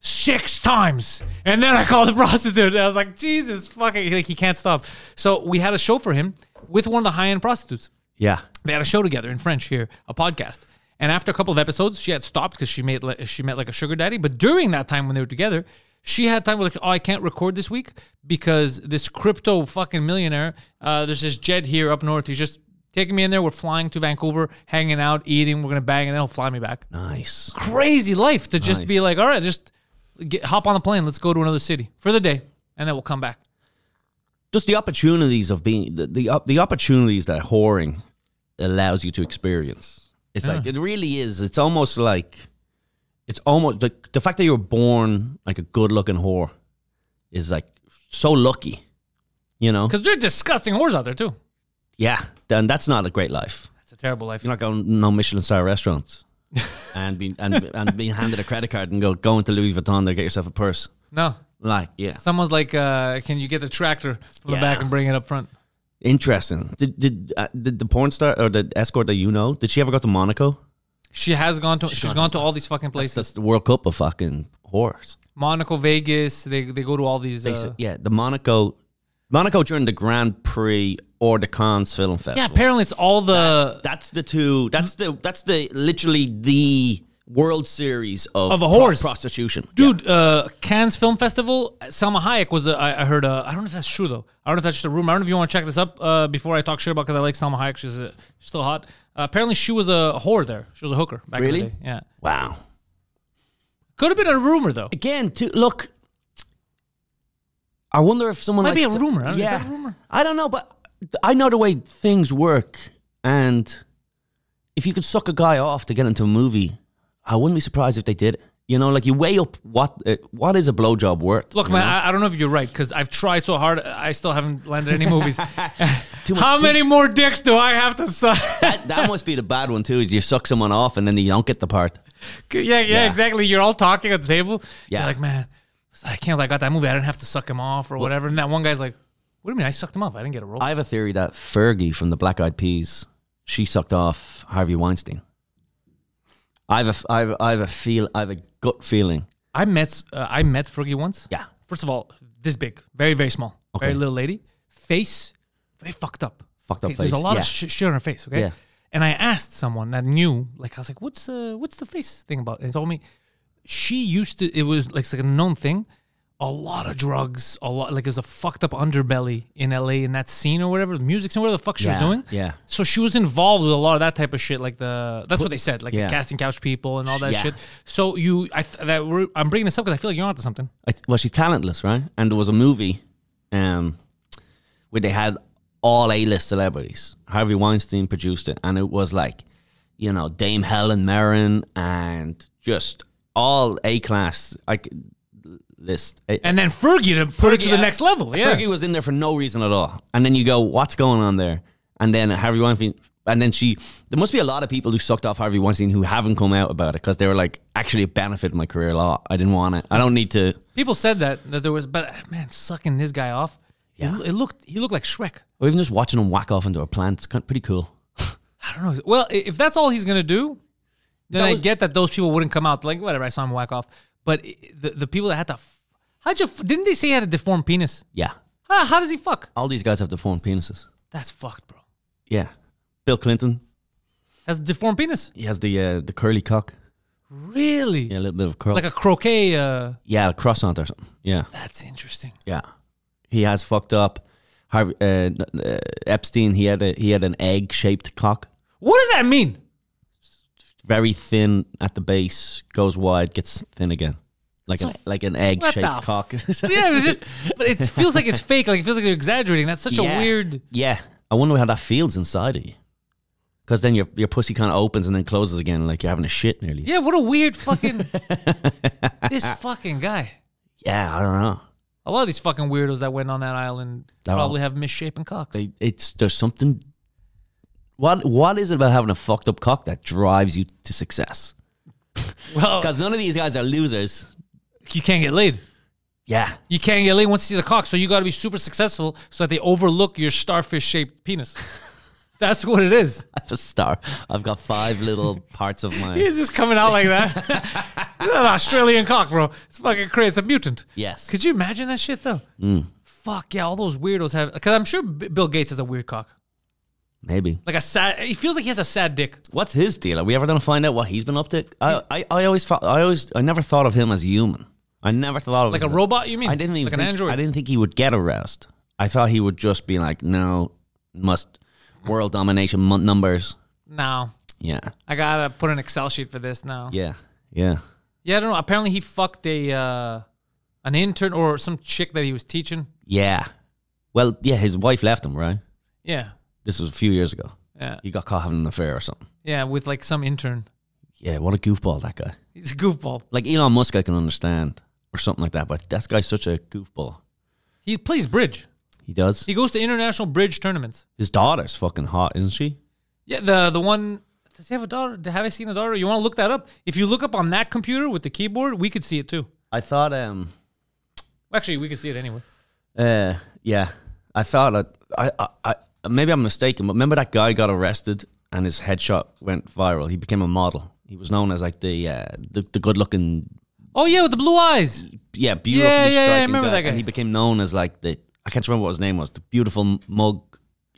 six times, and then I called a [laughs] prostitute. And I was like, "Jesus fucking!" Like he can't stop. So we had a show for him with one of the high end prostitutes. yeah, They had a show together in French here, a podcast. And after a couple of episodes, she had stopped because she made she met like a sugar daddy. But during that time when they were together, she had time like, oh, I can't record this week because this crypto fucking millionaire. Uh, there's this Jed here up north. He's just taking me in there. We're flying to Vancouver, hanging out, eating. We're gonna bang, and then he'll fly me back. nice. Crazy life to just be like, all right, just get, hop on a plane. Let's go to another city for the day, and then we'll come back. just the opportunities of being the the, the opportunities that whoring allows you to experience. It's like it really is. It's almost like it's almost like the fact that you're born like a good looking whore is like so lucky. You know? Because they're disgusting whores out there too. Yeah. Then that's not a great life. It's a terrible life. You're not going to no Michelin star restaurants. [laughs] and being and, and being handed a credit card and go go into Louis Vuitton to get yourself a purse. No, Like, yeah. Someone's like, uh, "Can you get the tractor from the back and bring it up front?" Interesting. Did did uh, did the porn star or the escort that you know? Did she ever go to Monaco? She has gone to. she's gone to all these fucking That's places. just the World Cup of fucking whores. Monaco, Vegas. They they go to all these. Uh, said, yeah, the Monaco, Monaco during the Grand Prix or the Cannes Film Festival. yeah, apparently it's all the that's the two. That's the that's the literally the World Series of Of a pro- horse. prostitution, dude. Uh, Cannes Film Festival. Salma Hayek was. A, I, I heard. Uh, I don't know if that's true though. I don't know if that's just a rumor. I don't know if you want to check this up uh, before I talk shit about because I like Salma Hayek. She's uh, she's still hot. Uh, apparently, she was a whore there. She was a hooker back in Really? the day. Yeah, Wow. could have been a rumor though. Again, to look. I wonder if someone Might like be a rumor. I Yeah, a rumor? I don't know, but I know the way things work, and if you could suck a guy off to get into a movie, I wouldn't be surprised if they did. You know, like you weigh up what uh, what is a blowjob worth. Look, man. I, I don't know if you're right because I've tried so hard. I still haven't landed any movies. [laughs] [laughs] Too much How many more dicks do I have to suck? [laughs] that, that must be the bad one too. Is you suck someone off and then you don't get the part. yeah, yeah, Yeah. exactly. You're all talking at the table. Yeah. You're like, man, I can't. I got that movie. I didn't have to suck him off or whatever. And that one guy's like, what do you mean? I sucked him off. I didn't get a role. I have a theory that Fergie from the Black Eyed Peas, she sucked off Harvey Weinstein. I have a, f- I have, I have a feel, I have a gut feeling. I met uh, I met Fergie once. Yeah. First of all, this big, very very small, very Okay. little lady, face very fucked up. Fucked up Okay, There's a lot yeah. of sh- shit on her face. Okay. Yeah. And I asked someone that knew, like, I was like, "What's uh, what's the face thing about?" And he told me she used to. It was like, it's like a known thing. A lot of drugs, a lot like there's a fucked up underbelly in LA in that scene or whatever, the music scene, whatever the fuck she was doing. yeah. So she was involved with a lot of that type of shit, like the that's what they said, like Yeah. the casting couch people and all that Yeah. shit. So you, I th- that we're, I'm bringing this up because I feel like you're onto something. I, well, she's talentless, right? And there was a movie um, where they had all A-list celebrities. Harvey Weinstein produced it, and it was like, you know, Dame Helen Mirren and just all A-class like list. And then Fergie to put it to the next level. Yeah. Fergie was in there for no reason at all. And then you go, what's going on there? And then Harvey Weinstein, and then she, there must be a lot of people who sucked off Harvey Weinstein who haven't come out about it because they were like, actually, it benefited my career a lot. I didn't want it. I don't need to. People said that that there was, but man, sucking this guy off. Yeah. it, it looked he looked like Shrek. Or even just watching him whack off into a plant. It's kind of pretty cool. [laughs] I don't know. Well, if that's all he's gonna do, then That I get that those people wouldn't come out like whatever. I saw him whack off, but the the people that had to, how'd you? f- Didn't they say he had a deformed penis? Yeah. How, how does he fuck? All these guys have deformed penises. That's fucked, bro. Yeah. Bill Clinton, Has a deformed penis. he has the uh, the curly cock. Really? Yeah, a little bit of curl. Like a croquet. Uh, yeah, a croissant or something. Yeah. that's interesting. Yeah. He has fucked up. Harvey, uh, uh, Epstein, he had a he had an egg shaped cock. What does that mean? very thin at the base, goes wide, gets thin again, like So an like an egg shaped cock. [laughs] yeah, it's just, but it feels like it's fake. Like it feels like you're exaggerating. That's such Yeah. a weird. yeah, I wonder how that feels inside of you, because then your your pussy kind of opens and then closes again, like you're having a shit nearly. Yeah, what a weird fucking. [laughs] this fucking guy. Yeah, I don't know. A lot of these fucking weirdos that went on that island probably have misshapen cocks. They, it's there's something. What what is it about having a fucked up cock that drives you to success? well, [laughs] Because none of these guys are losers. You can't get laid. Yeah, You can't get laid once you see the cock, so you got to be super successful so that they overlook your starfish shaped penis. [laughs] That's what it is. that's a star. I've got five little parts of my. [laughs] He's just coming out like that. [laughs] An Australian cock, bro. It's fucking crazy. It's a mutant. Yes. Could you imagine that shit though? Mm. Fuck yeah, all those weirdos have. Because I'm sure B- Bill Gates has a weird cock, Maybe. like a sad. He feels like he has a sad dick. What's his deal? Are we ever going to find out what he's been up to? I, I, I always thought, I always, I never thought of him as human. I never thought of Like a as- robot, you mean? I didn't even like think, an android. I didn't think he would get aroused. I thought he would just be like, no, must world domination numbers. no, Yeah, I gotta put an Excel sheet for this now. yeah, yeah. Yeah, I don't know. Apparently, he fucked a uh, an intern or some chick that he was teaching. Yeah. Well, yeah, his wife left him, right? Yeah, This was a few years ago. yeah, He got caught having an affair or something. yeah, with like some intern. Yeah, what a goofball that guy. He's a goofball. Like Elon Musk, I can understand or something like that, but that guy's such a goofball. He plays bridge. He does. He goes to international bridge tournaments. His daughter's fucking hot, isn't she? Yeah, the the one. Does he have a daughter? Have I seen a daughter? You want to look that up? If you look up on that computer with the keyboard, we could see it too. I thought, um, Actually, we could see it anyway. uh, yeah, I thought that I, I, I, maybe I'm mistaken, but remember that guy got arrested and his headshot went viral. He became a model. He was known as like the uh, the, the good looking, Oh yeah, with the blue eyes. yeah, beautifully yeah, yeah, I striking remember guy. that guy. And he became known as like the I can't remember what his name was. The beautiful mug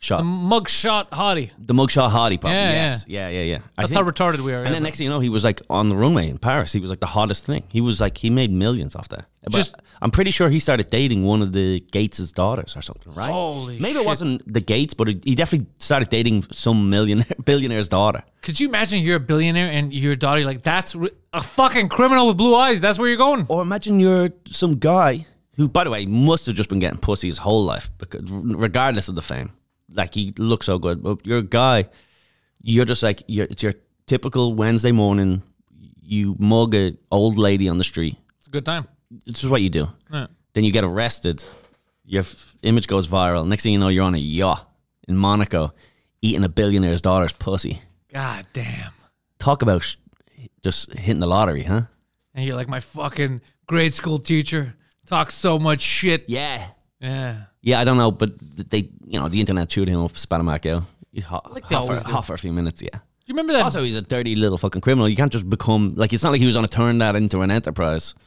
shot, The mugshot hottie. the mugshot hottie, probably. Yeah, yes, yeah, yeah, yeah. I That's how retarded we are. And yeah. then next thing you know, he was like on the runway in Paris. He was like the hottest thing. He was like he made millions off that. But Just- I'm pretty sure he started dating one of the Gates' daughters or something, right? Holy Maybe shit. it wasn't the Gates, but it, he definitely started dating some millionaire [laughs] billionaire's daughter. Could you imagine you're a billionaire and your daughter, like, that's a fucking criminal with blue eyes. That's where you're going. Or imagine you're some guy who, by the way, must have just been getting pussy his whole life, because regardless of the fame, like he looks so good. But you're a guy, you're just like you're, it's your typical Wednesday morning. You mug a old lady on the street. It's a good time. This is what you do. Yeah. Then you get arrested. Your f- image goes viral. Next thing you know, you're on a yacht in Monaco, eating a billionaire's daughter's pussy. God damn. Talk about sh- just hitting the lottery, huh? And you're like my fucking grade school teacher talks so much shit. Yeah. Yeah. Yeah, I don't know, but they, you know, the internet chewed him up, spat him back out. Hot, Like hot, for, hot for a few minutes, yeah. Do you remember that? Also, he's a dirty little fucking criminal. You can't just become like it's not like he was going to turn that into an enterprise. [laughs]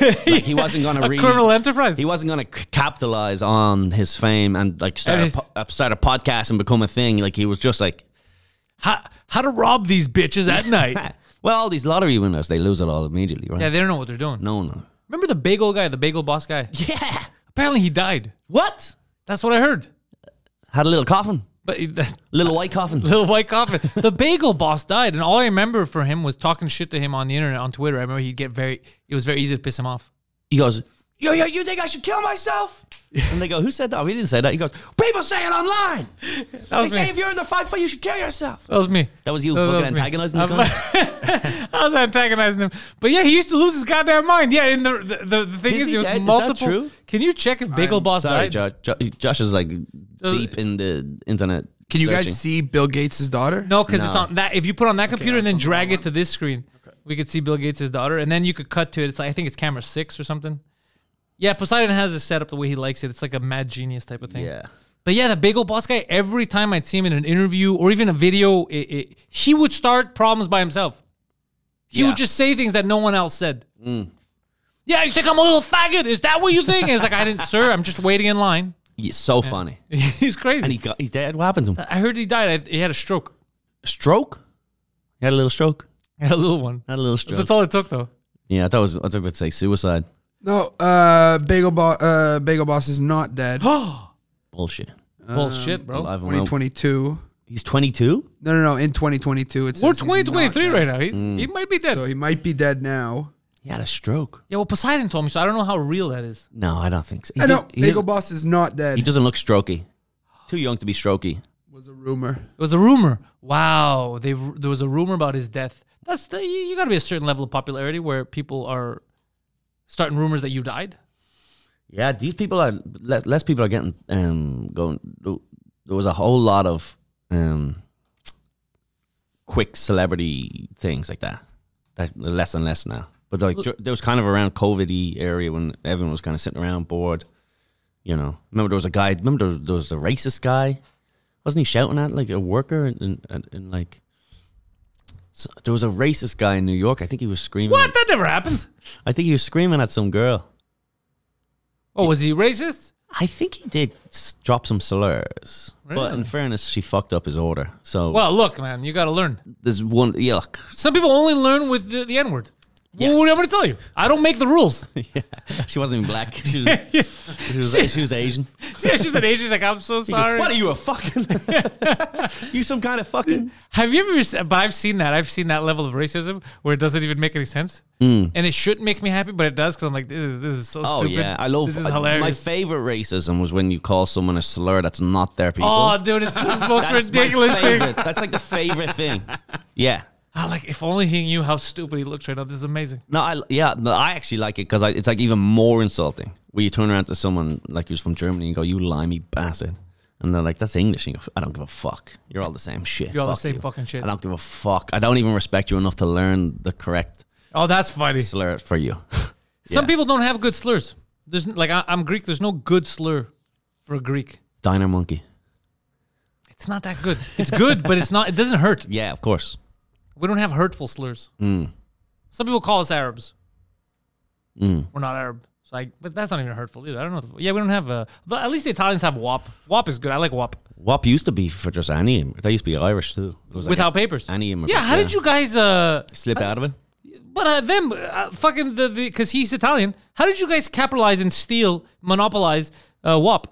Like he wasn't going [laughs] to really. criminal enterprise. He wasn't going to capitalize on his fame and like start And a, his- uh, start a podcast and become a thing. Like he was just like, how, how to rob these bitches at [laughs] night. well, all these lottery winners they lose it all immediately, right? yeah, they don't know what they're doing. no, no. Remember the bagel guy, the bagel boss guy? Yeah. Apparently he died. What? That's what I heard. Had a little coffin, But little white coffin. [laughs] little white coffin. the bagel boss died, and all I remember for him was talking shit to him on the internet on Twitter. I remember he'd get very. It was very easy to piss him off. He goes, yo, yo, you think I should kill myself? [laughs] and they go, who said that? Oh, we didn't say that. He goes, people say it online. [laughs] That They was say if you're in the fight fight, you should kill yourself. That was me. That was you That- that fucking was antagonizing the I'm guy? [laughs] I was antagonizing him, but yeah, he used to lose his goddamn mind. Yeah, and the the, the, the thing Is is, he there was dead? Is that multiple. true? Can you check if Bagel I'm Boss Sorry, died? Josh. Josh is like So- deep in the internet. Can you searching. guys see Bill Gates' daughter? No, because it's on that. If you put on that computer and then that's on the drag it to this screen, we could see Bill Gates' daughter, and then you could cut to it. It's like I think it's camera six or something. Yeah, Poseidon has it set up the way he likes it. It's like a mad genius type of thing. Yeah. But yeah, the big bagel boss guy. Every time I'd see him in an interview or even a video, it, it, he would start problems by himself. He Yeah. would just say things that no one else said. Mm. Yeah, you think I'm a little faggot? Is that what you think? And it's like I didn't, sir. I'm just waiting in line. He's so funny. [laughs] He's crazy. And he got he's dead. What happened to him? I heard he died. I, he had a stroke. Stroke? He had a little stroke. He had a little one. Had a little stroke. That's all it took, though. yeah, I thought it was I thought it to say suicide. No, uh, Bagel Boss, uh, Bagel Boss is not dead. [gasps] Bullshit. Bullshit, bro. Alive and well. 2022. He's 22. No, no, no. In 2022, it's We're 2023 right now. He's, He might be dead. So he might be dead now. He had a stroke. yeah, well, Poseidon told me, so I don't know how real that is. No, I don't think so. He I know did- he, Bagel did- Boss is not dead. he doesn't look strokey. Too young to be strokey. was a rumor. It was a rumor. Wow, they there was a rumor about his death. That's the, you, you got to be a certain level of popularity where people are starting rumors that you died. Yeah, these people are less, less people are getting um going. There was a whole lot of um quick celebrity things like that. That less and less now. But like there was kind of around COVID area when everyone was kind of sitting around bored. You know, remember there was a guy. Remember there was, there was a racist guy. Wasn't he shouting at like a worker and and, and like. So there was a racist guy in New York. I think he was screaming. What? at- That never happens. I think he was screaming at some girl. Oh, was he racist? I think he did drop some slurs. But in fairness, she fucked up his order. So Well, look, man, you got to learn. there's one yuck. Some people only learn with the, the N word. Yes. Well, what am I going to tell you? I don't make the rules. [laughs] yeah. She wasn't even black. She was, [laughs] she was, she was Asian. [laughs] yeah, she's an Asian. She's like, I'm so He goes, sorry. what are you a fucking? you some kind of fucking? Have you ever? But I've seen that. I've seen that level of racism where it doesn't even make any sense, Mm. and it shouldn't make me happy, but it does because I'm like, this is this is so Oh stupid. yeah, I love. This is hilarious. My favorite racism was when you call someone a slur that's not their people. oh, dude, it's the most ridiculous thing. That's like the favorite thing. Yeah. I like if only he knew how stupid he looks right now. This is amazing. No, I yeah, no, I actually like it because it's like even more insulting. Where you turn around to someone like who's from Germany and go, "You limey bastard," and they're like, "That's English." And you go, "I don't give a fuck. You're all the same shit. You're all the same you. fucking shit. I don't give a fuck. I don't even respect you enough to learn the correct Oh, that's funny. slur for you." [laughs] Some people don't have good slurs. There's like I, I'm Greek. There's no good slur for a Greek. Diner monkey. It's not that good. It's good, but it's not. It doesn't hurt. Yeah, of course. We don't have hurtful slurs. Mm. Some people call us Arabs. Mm. We're not Arab. So I, but that's not even hurtful either. I don't know. Yeah, we don't have. Uh, but at least the Italians have WAP. WAP is good. I like WAP. WAP used to be for just any. That used to be Irish too. It was like Without papers. any immigrant. Yeah. How did you guys? Uh, slip out of it? but uh, them uh, fucking the because he's Italian. How did you guys capitalize and steal, monopolize uh, WAP?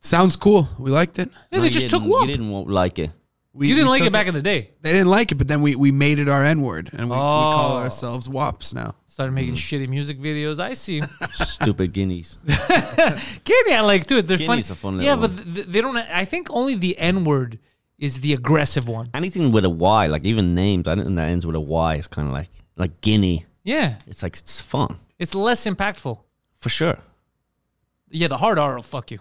Sounds cool. We liked it. Yeah, No, they just took didn't- WAP. You didn't like it. We, You didn't we like it back in the day. They didn't like it, but then we, we made it our N word, and we, we call Oh. ourselves WAPs now. Started Mm. making shitty music videos. I see. [laughs] Stupid guineas. [laughs] Kenny, I like too. They're fun. Kenny's a fun Yeah, but th- they don't. I think only the N word is the aggressive one. Anything with a Y, like even names, anything that ends with a Y is kind of like like Guinea. Yeah, It's like it's fun it's less impactful. for sure. Yeah, the hard R will fuck you.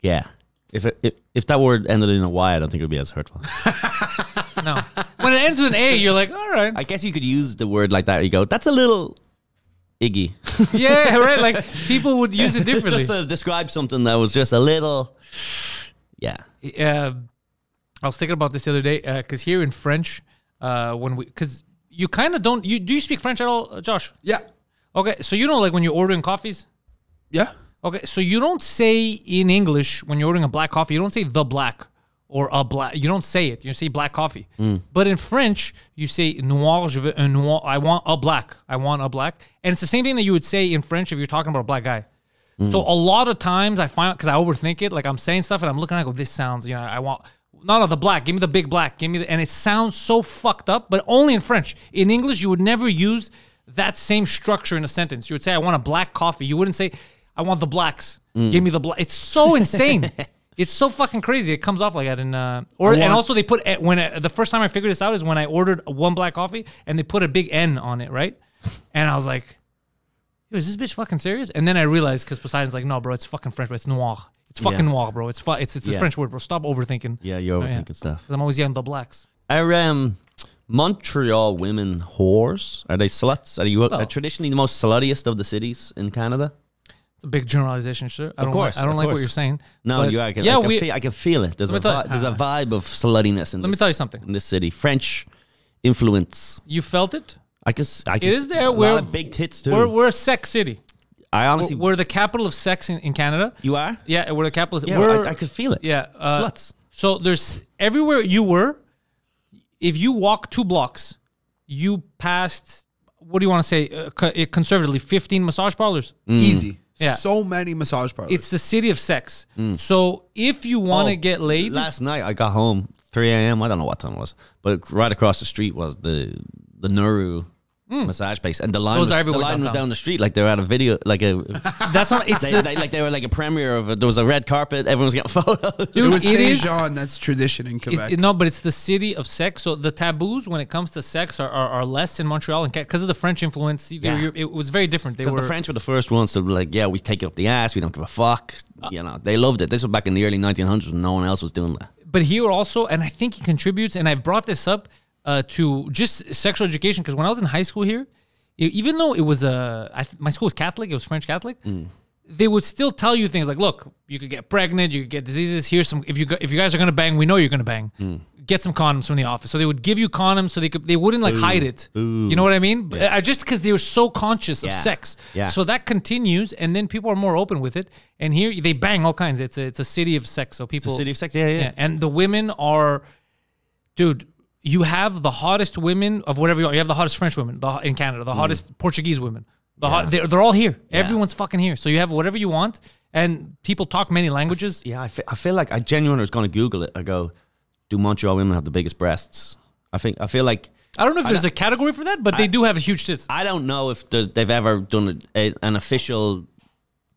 Yeah. If it, if if that word ended in a Y, I don't think it would be as hurtful. [laughs] No, when it ends with an A, you're like, all right, I guess you could use the word like that. You go, that's a little iggy. [laughs] yeah, right. Like people would use it [laughs] differently. just to describe something that was just a little. Yeah. uh, I was thinking about this the other day because here in French, uh, when we because you kind of don't you do you speak French at all, uh, Josh? Yeah. Okay, so you know like when you're ordering coffees. Yeah. Okay, so you don't say in English when you're ordering a black coffee, you don't say the black or a black. You don't say it. You say black coffee. Hmm. But in French, you say noir. Je veux un noir. I want a black. I want a black. And it's the same thing that you would say in French if you're talking about a black guy. Hmm. So a lot of times I find because I overthink it. Like I'm saying stuff and I'm looking. I go, this sounds. You know, I want. Not of the black. Give me the big black. Give me the, and it sounds so fucked up. But only in French. In English, you would never use that same structure in a sentence. You would say, "I want a black coffee." You wouldn't say, "I want the blacks." Give me the black. It's so [laughs] insane. it's so fucking crazy. It comes off like that. And uh, or and also they put when uh, the first time I figured this out is when I ordered one black coffee and they put a big N on it, right? And I was like, Yo, is this bitch fucking serious? And then I realized because Poseidon's like, no, bro, it's fucking French, but it's noir. It's fucking Yeah. noir, bro. It's fu- it's it's a Yeah. French word, bro. Stop overthinking. Yeah, you're Oh, yeah. overthinking stuff. Because I'm always yelling the blacks. Are um, Montreal women whores? Are they sluts? Are you uh, Well- traditionally the most sluttiest of the cities in Canada? It's a big generalization, sure. I Of don't course, like, I don't of like what you're saying. No, you are. I can, yeah, I can we. feel, I can feel it. There's a Let me tell vi- you- there's a vibe of sluttiness in Let me this- tell you something. in this city. French influence. you felt it. I can. s- I can It s- is there. A We're lot of big tits too. We're we're a sex city. I We're, honestly. we're the capital of sex in, in Canada. you are. Yeah, we're the capital. Of, Yeah, we're, I, I could feel it. Yeah, uh, Sluts. So there's everywhere you were. If you walk two blocks, you passed. What do you want to say? Uh, conservatively, fifteen massage parlors. Easy. Yeah. So many massage parlors. It's the city of sex. Mm. So if you want to Oh, get laid, Last night I got home 3 a.m. I don't know what time it was, but right across the street was the the Nuru massage place, and the line. Those was, the everywhere line was down the street like they were at a video, like a that's not. It's they, the, they- like they were like a premiere of it. There was a red carpet, everyone was getting [laughs] photos. it was It Saint is. Jean. That's tradition in Quebec. it- no, but it's the city of sex. So the taboos when it comes to sex are, are, are less in Montreal and because of the French influence. they Yeah. were- It was very different. Because the French were the first ones to be like, yeah, we take it up the ass, we don't give a fuck. Uh, you know, they loved it. This was back in the early 1900s when no one else was doing that. but here also, and I think he contributes, and I brought this up uh, to just sexual education because when I was in high school here, e- even though it was a I th- my school was Catholic, it was French Catholic. They would still tell you things like, "Look, you could get pregnant, you could get diseases. Here's some. If you go, if you guys are gonna bang, we know you're gonna bang. Get some condoms from the office." So they would give you condoms, so they could they wouldn't like hide it. You know what I mean? I just because they were so conscious of sex. Yeah. So that continues, and then people are more open with it. And here they bang all kinds. It's a it's a city of sex. So people city of sex, yeah, yeah. yeah, and the women are, dude. You have the hottest women of whatever you are. You have the hottest French women the, in Canada, the hmm. hottest Portuguese women. The hot, they're, they're all here. Everyone's fucking here. So you have whatever you want, and people talk many languages. Yeah, I fe- I feel like I genuinely was going to Google it. I go, do Montreal women have the biggest breasts? I think I feel like I don't know if there's a category for that, but they do have a huge tits. I don't know if they've ever done a, a- an official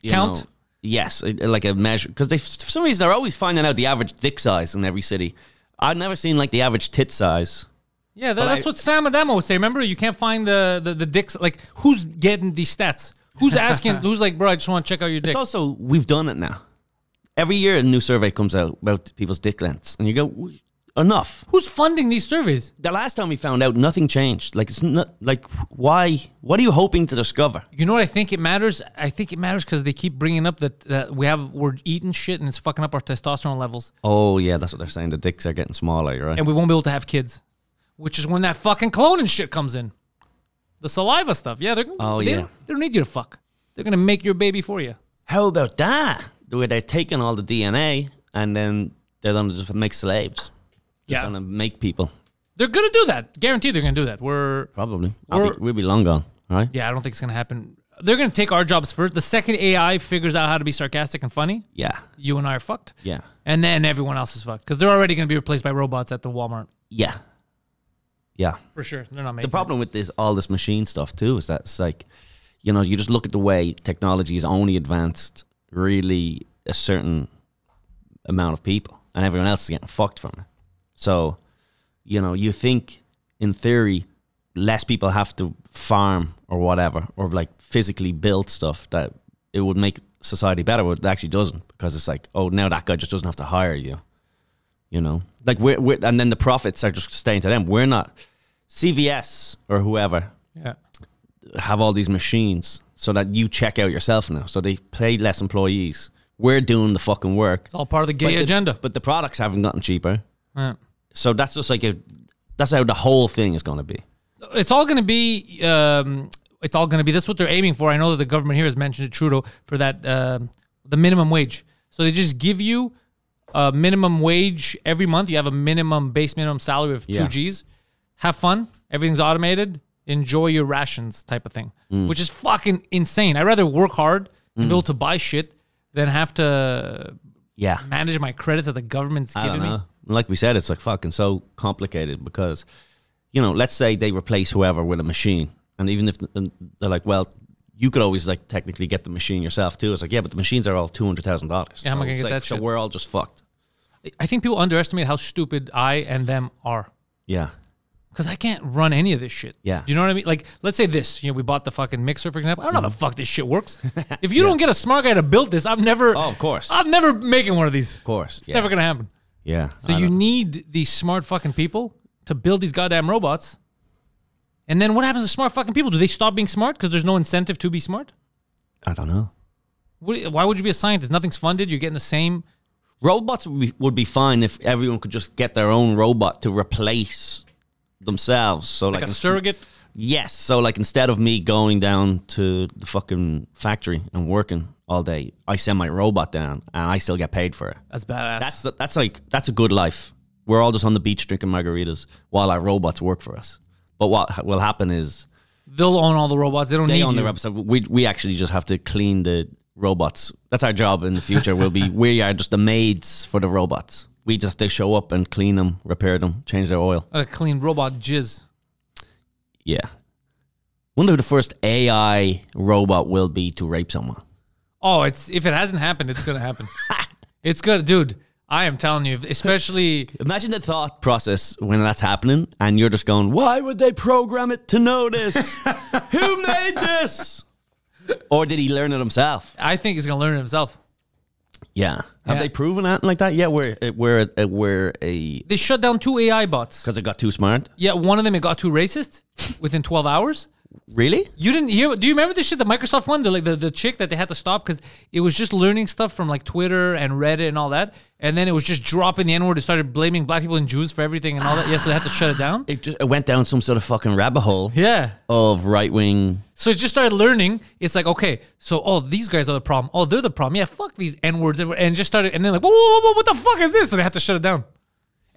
Count? know, yes, like a measure because they for some reason they're always finding out the average dick size in every city. I've never seen like the average tit size. Yeah, that, that's I- what Sam Adamo would say. Remember, you can't find the, the the dicks. Like, who's getting these stats? Who's asking? [laughs] who's like, bro, I just want to check out your dick. It's also we've done it now. Every year a new survey comes out about people's dick lengths, and you go, "W- enough. who's funding these surveys? The last time we found out, nothing changed. Like it's not like why? What are you hoping to discover? You know what I think it matters? I think it matters because they keep bringing up that, that we have we're eating shit and it's fucking up our testosterone levels, Oh yeah, that's what they're saying. The dicks are getting smaller, right? and we won't be able to have kids, which is when that fucking cloning shit comes in. The saliva stuff, yeah. They're, Oh, they yeah. Don't, they don't need you to fuck. They're gonna make your baby for you. How about that? Where they're taking all the DNA and then they're gonna just make slaves. Just Yeah. gonna make people. They're gonna do that. Guaranteed, they're gonna do that. We're Probably. I'll be, we'll be long gone, right? yeah. I don't think it's gonna happen. They're gonna take our jobs first. The second AI figures out how to be sarcastic and funny, Yeah. you and I are fucked. Yeah. And then everyone else is fucked because they're already gonna be replaced by robots at the Walmart Yeah. Yeah. for sure. They're not The making. it. problem with this all this machine stuff too is that it's like, you know, you just look at the way technology is only advanced really a certain amount of people. and everyone else is getting fucked from it. So, you know, you think in theory, less people have to farm or whatever, or like physically build stuff that it would make society better, but it actually doesn't because it's like, oh, now that guy just doesn't have to hire you. You know, like we're, we're and then the profits are just staying to them. We're not CVS or whoever Yeah. have all these machines so that you check out yourself now. So they pay less employees. We're doing the fucking work. It's all part of the gay But the- agenda. but the products haven't gotten cheaper. Yeah. So that's just like a, that's how the whole thing is going to be. it's all going to be um, it's all going to be that's what they're aiming for i know that the government here has mentioned it, trudeau for that um the minimum wage so they just give you a minimum wage every month you have a minimum base minimum salary of 2 Yeah. g's have fun everything's automated enjoy your rations type of thing Mm. which is fucking insane i'd rather work hard and be able to buy shit than have to Yeah. manage my credits that the government's giving know. Like we said, it's like fucking so complicated because, you know, let's say they replace whoever with a machine, and even if they're like, well, you could always like technically get the machine yourself too. It's like, yeah, but the machines are all two hundred thousand dollars. Yeah, how am I gonna get like, that So shit? we're all just fucked. i think people underestimate how stupid i and them are Yeah. because I can't run any of this shit. Yeah. You know what I mean? Like, let's say this. You know, we bought the fucking mixer, for example. I don't know how Mm-hmm. the fuck this shit works. [laughs] if you don't get a smart guy to build this, I'm never. Oh, of course. I'm never making one of these. Of course. It's Yeah. never gonna happen. Yeah. So I you don't- need these smart fucking people to build these goddamn robots. And then what happens to smart fucking people? Do they stop being smart because there's no incentive to be smart? I don't know. What, why would you be a scientist? Nothing's funded. You're getting the same. Robots would be, would be fine if everyone could just get their own robot to replace themselves. So like, Like a surrogate. Yes. So like instead of me going down to the fucking factory and working all day, I send my robot down and I still get paid for it. That's badass. That's that's like that's a good life. We're all just on the beach drinking margaritas while our robots work for us. But what will happen is They'll own all the robots. They don't they need own you. the robots. We we actually just have to clean the robots. That's our job in the future. We'll be [laughs] we are just the maids for the robots. We just have to show up and clean them, repair them, change their oil. A clean robot jizz. Yeah. Wonder who the first AI robot will be to rape someone. Oh, it's if it hasn't happened, it's gonna happen. [laughs] it's gonna, dude. I am telling you, especially Imagine the thought process when that's happening, and you're just going, "Why would they program it to know this? [laughs] who made this?" Or did he learn it himself? I think he's gonna learn it himself. Yeah. Have Yeah. they proven that like that? Yeah, we're we're uh, we're a They shut down two AI bots. because it got too smart. Yeah, one of them it got too racist within 12 hours. Really? You didn't hear? Do you remember this shit? The Microsoft one, the like the, the chick that they had to stop because it was just learning stuff from like Twitter and Reddit and all that, and then it was just dropping the N word. It started blaming black people and Jews for everything and all that. Yeah, so they had to shut it down. It just it went down some sort of fucking rabbit hole Yeah. of right wing. So it just started learning. It's like, okay, so oh, these guys are the problem. Oh, they're the problem. Yeah, fuck these N words. And just started, and then like, whoa, whoa, whoa, what the fuck is this? So they had to shut it down.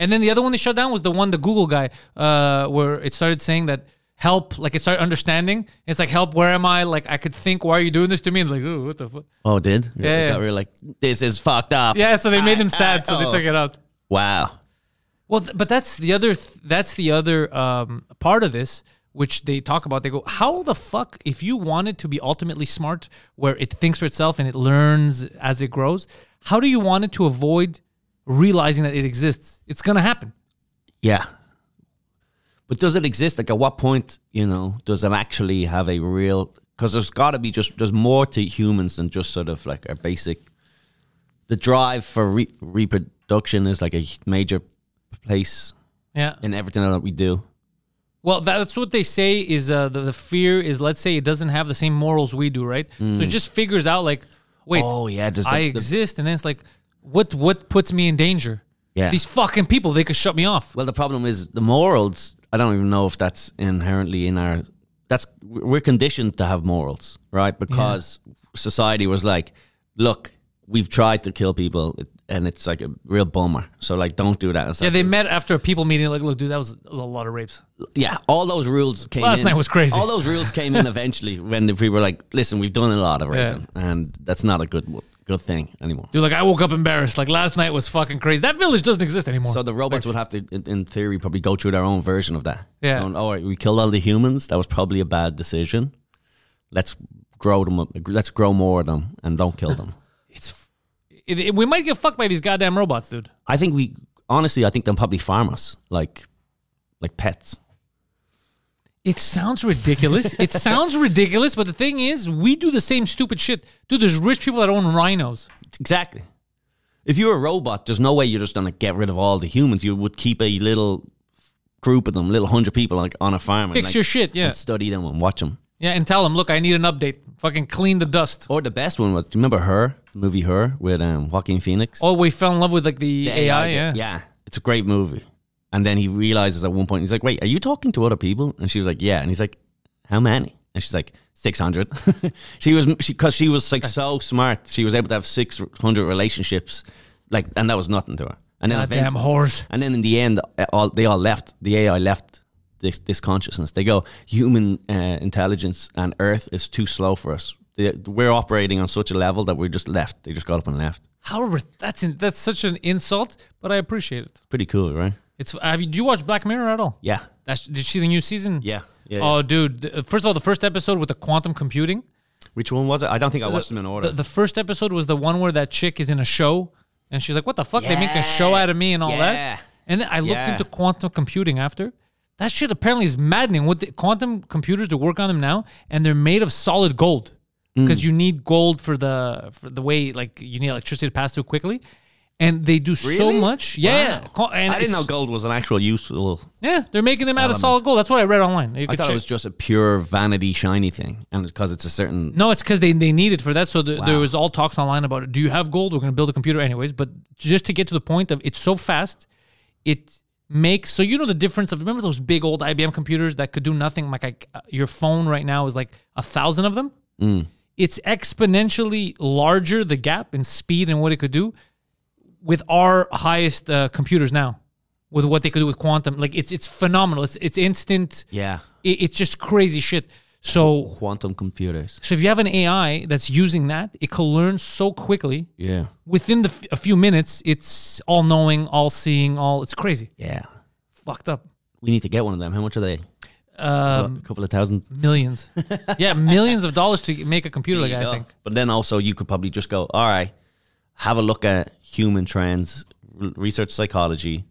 And then the other one they shut down was the one, the Google guy, uh, where it started saying that help, like it started understanding. It's like, help, where am I? Like, I could think, why are you doing this to me? And like, oh, what the fuck? Oh, did Yeah, yeah. Really like this is fucked up. Yeah, so they made them sad, so they oh. took it out. Wow. Well, th- but that's the other th- that's the other um, part of this, which they talk about. They go, how the fuck if you want it to be ultimately smart, where it thinks for itself and it learns as it grows, how do you want it to avoid realizing that it exists? It's gonna happen. Yeah. But does it exist? Like, at what point, you know, does it actually have a real? Because there's got to be just there's more to humans than just sort of like our basic. The drive for re- reproduction is like a major place Yeah. in everything that we do. Well, that's what they say is uh, the, the fear is let's say it doesn't have the same morals we do, right? So it just figures out like, wait, Oh yeah, does the, I the- exist, and then it's like, what what puts me in danger? Yeah. These fucking people, they could shut me off. Well, the problem is the morals. I don't even know if that's inherently in our. That's we're conditioned to have morals, right? Because society was like, look, we've tried to kill people, and it's like a real bummer. So like, don't do that. It's Yeah, like- they met after a people meeting. Like, look, dude, that was, that was a lot of rapes. yeah, all those rules came. Last in. night was crazy. All those rules came in [laughs] eventually when we were like, listen, we've done a lot of raping, and that's not a good good thing anymore. Dude, like, I woke up embarrassed. Like, last night was fucking crazy. That village doesn't exist anymore. So the robots would have to, in, in theory, probably go through their own version of that. Yeah. Going, all right, we killed all the humans. That was probably a bad decision. Let's grow them. Up, let's grow more of them and don't kill them. [laughs] it's it, it- we might get fucked by these goddamn robots, dude. I think we honestly, I think they'll probably farm us like like pets. It sounds ridiculous. it [laughs] sounds ridiculous, but the thing is, we do the same stupid shit. Dude, there's rich people that own rhinos. Exactly. If you're a robot, there's no way you're just gonna get rid of all the humans. You would keep a little group of them, little hundred people, like on a farm, Fix and, like, your shit, yeah. study them and watch them. Yeah, and tell them, look, I need an update. Fucking clean the dust. Or the best one was, do you remember her, the movie Her with um, Joaquin Phoenix? Oh, we fell in love with like the, The AI, guy. yeah. yeah, it's a great movie. And then he realizes at one point, he's like, "Wait, are you talking to other people?" And she was like, "Yeah." And he's like, "How many?" And she's like, 600. [laughs] she was she because she was like so smart. She was able to have 600 relationships, like, and that was nothing to her. And then event- whores. And then in the end, uh, all they all left. The AI left this, this consciousness. They go, human uh, intelligence and Earth is too slow for us. They, we're operating on such a level that we just left. They just got up and left. However, that's in, that's such an insult, but I appreciate it. Pretty cool, right? It's have you do you watch Black Mirror at all? Yeah, That's did you see the new season? yeah, yeah. Oh, dude! the- First of all, the first episode with the quantum computing. Which one was it? I don't think I watched them in order. The, the first episode was the one where that chick is in a show, and she's like, "What the fuck? They make a show out of me and all Yeah. that." And then I looked Yeah. into quantum computing after. That shit apparently is maddening. What the quantum computers to work on them now, and they're made of solid gold Mm. because you need gold for the for the way like you need electricity to pass through quickly, and they do so much. Yeah, Wow. And I didn't know gold was an actual useful. Yeah, they're making them out of solid gold. That's what I read online. I thought check- it was just a pure vanity shiny thing, and because it's a certain. No, it's because they, they need it for that. So the, there was all talks online about it. Do you have gold? We're going to build a computer anyways. But just to get to the point of it's so fast, it makes so you know the difference of remember those big old IBM computers that could do nothing. Like, like uh, your phone right now is like a thousand of them. It's exponentially larger the gap in speed and what it could do with our highest uh, computers now. With what they could do with quantum, like it's it's phenomenal. It's it's instant. Yeah, It, it's just crazy shit. So quantum computers. so if you have an AI that's using that, it can learn so quickly. Yeah, Within the f- a few minutes, it's all knowing, all seeing, all. It's crazy, yeah. fucked up. We need to get one of them. How much are they? Um, a couple of thousand. millions, [laughs] yeah, millions of dollars to make a computer like There that, I go. think. But then also you could probably just go, all right, have a look at human trends, r- research psychology,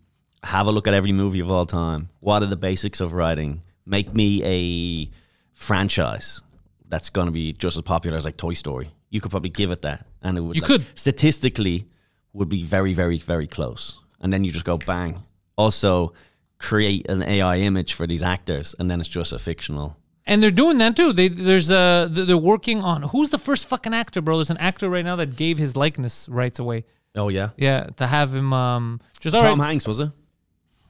have a look at every movie of all time. What are the basics of writing? Make me a franchise that's going to be just as popular as like Toy Story. You could probably give it that, and it would You like, could. statistically would be very, very, very close. And then you just go bang. Also, create an AI image for these actors, and then it's just a fictional. And they're doing that too. They there's uh th- they're working on who's the first fucking actor, bro. There's an actor right now that gave his likeness rights away. Oh yeah, Yeah, to have him um just Tom right. Hanks was it?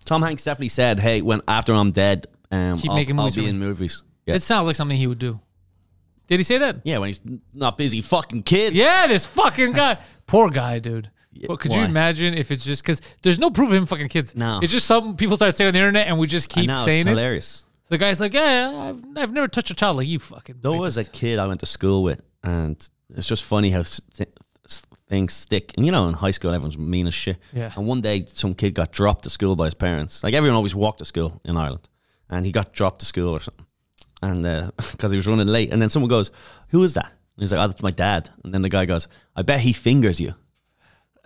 Tom Hanks definitely said, "Hey, when after I'm dead, um, Keep I'll, making I'll movies be in me." movies." Yeah, It sounds like something he would do. Did he say that? yeah, when he's not busy fucking kids. Yeah, this fucking guy. [laughs] Poor guy, dude. Well, could you imagine if it's just because there's no proof of him fucking kids? No. It's just some people start saying on the internet and we just keep know, saying it's it. hilarious. The guy's like, yeah, yeah, I've, I've never touched a child like you fucking. There was a kid I went to school with, and it's just funny how s- th- s- things stick. And you know, in high school, everyone's mean as shit. Yeah. And one day, some kid got dropped to school by his parents. Like everyone always walked to school in Ireland, and he got dropped to school or something, and uh, [laughs] because he was running late. And then someone goes, "Who is that?" And he's like, "Oh, that's my dad." And then the guy goes, "I bet he fingers you."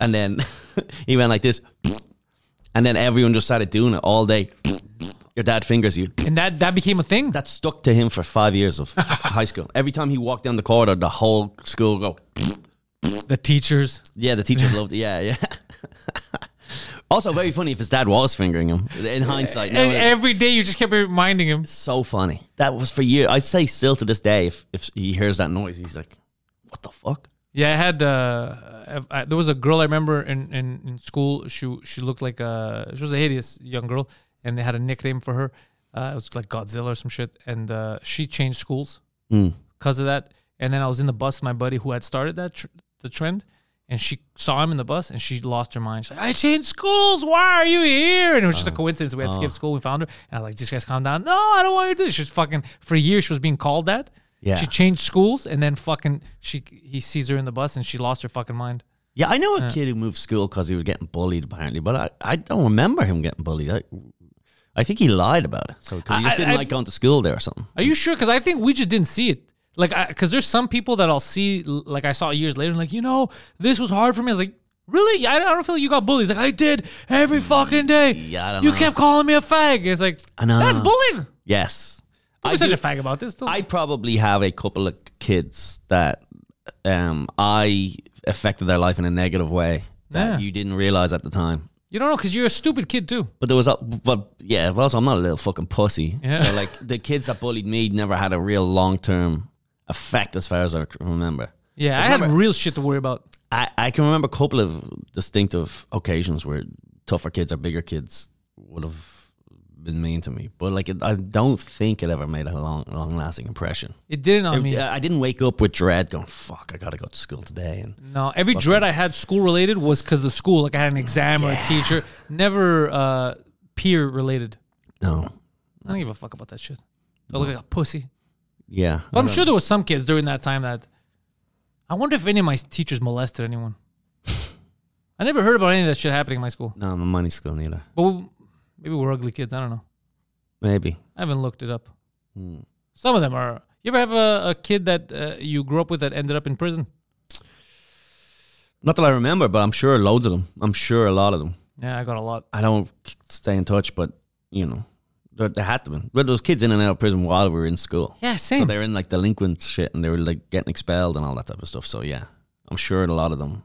And then [laughs] he went like this, and then everyone just started doing it all day. [clears throat] Your dad fingers you. and that that became a thing. That stuck to him for five years of [laughs] high school. Every time he walked down the corridor, the whole school go. [laughs] the teachers. Yeah, the teachers loved it. Yeah, yeah. [laughs] also, very funny if his dad was fingering him. In hindsight, and every day you just kept reminding him. so funny. That was for years. I'd say still to this day, if if he hears that noise, he's like, "What the fuck?" Yeah, I had. Uh, I, I- there was a girl I remember in, in, in school. She she looked like a she was a hideous young girl, and they had a nickname for her. Uh, it was like Godzilla or some shit, and uh, she changed schools Mm. because of that. And then I was in the bus with my buddy who had started that tr- the trend, and she saw him in the bus, and she lost her mind. She's like, "I changed schools. Why are you here?" And it was just a oh. coincidence. We had skipped oh. school. We found her, and I was like, "Just guys, calm down." No, I don't want you to do this. She was fucking for years. She was being called that. Yeah. She changed schools, and then fucking she he sees her in the bus, and she lost her fucking mind. Yeah, I know a kid who moved school because he was getting bullied, apparently, but I, I don't remember him getting bullied. I, I think he lied about it. So 'cause he I- just didn't I- like going to school there or something. Are you sure? Because I think we just didn't see it. Like, because there's some people that I'll see, like I saw years later, and like, you know, this was hard for me. I was like, really? I, I don't feel like you got bullied. He's like, I did every fucking day. Yeah, I don't you know. kept calling me a fag. It's like, I know. that's bullying. Yes. I'm such do- a fag about this. Too. I probably have a couple of kids that um, I affected their life in a negative way that Yeah. you didn't realize at the time. you don't know because you're a stupid kid too. But there was, a, but yeah, but also I'm not a little fucking pussy. Yeah. So like the kids that bullied me never had a real long term effect as far as I remember. Yeah, I remember- had real shit to worry about. I, I can remember a couple of distinctive occasions where tougher kids or bigger kids would have been mean to me, but like it, I don't think it ever made a long, long lasting impression. It didn't on It- me. I didn't wake up with dread, going "fuck, I gotta go to school today." And No, every dread I had school related was because the school, like I had an exam or a teacher, never uh, peer related. no, I don't give a fuck about that shit. I look like a pussy? Yeah, But I'm sure there was some kids during that time that. I wonder if any of my teachers molested anyone. [laughs] I never heard about any of that shit happening in my school. no, I'm a money school neither. But we- maybe we're ugly kids. I don't know. Maybe. I haven't looked it up. Hmm. Some of them are. You ever have a, a kid that uh, you grew up with that ended up in prison? Not that I remember, but I'm sure loads of them. I'm sure a lot of them. Yeah, I got a lot. I don't stay in touch, but you know, there, there had to be. But those kids in and out of prison while we were in school. Yeah, same. So they're in like delinquent shit, and they were like getting expelled and all that type of stuff. So yeah, I'm sure a lot of them.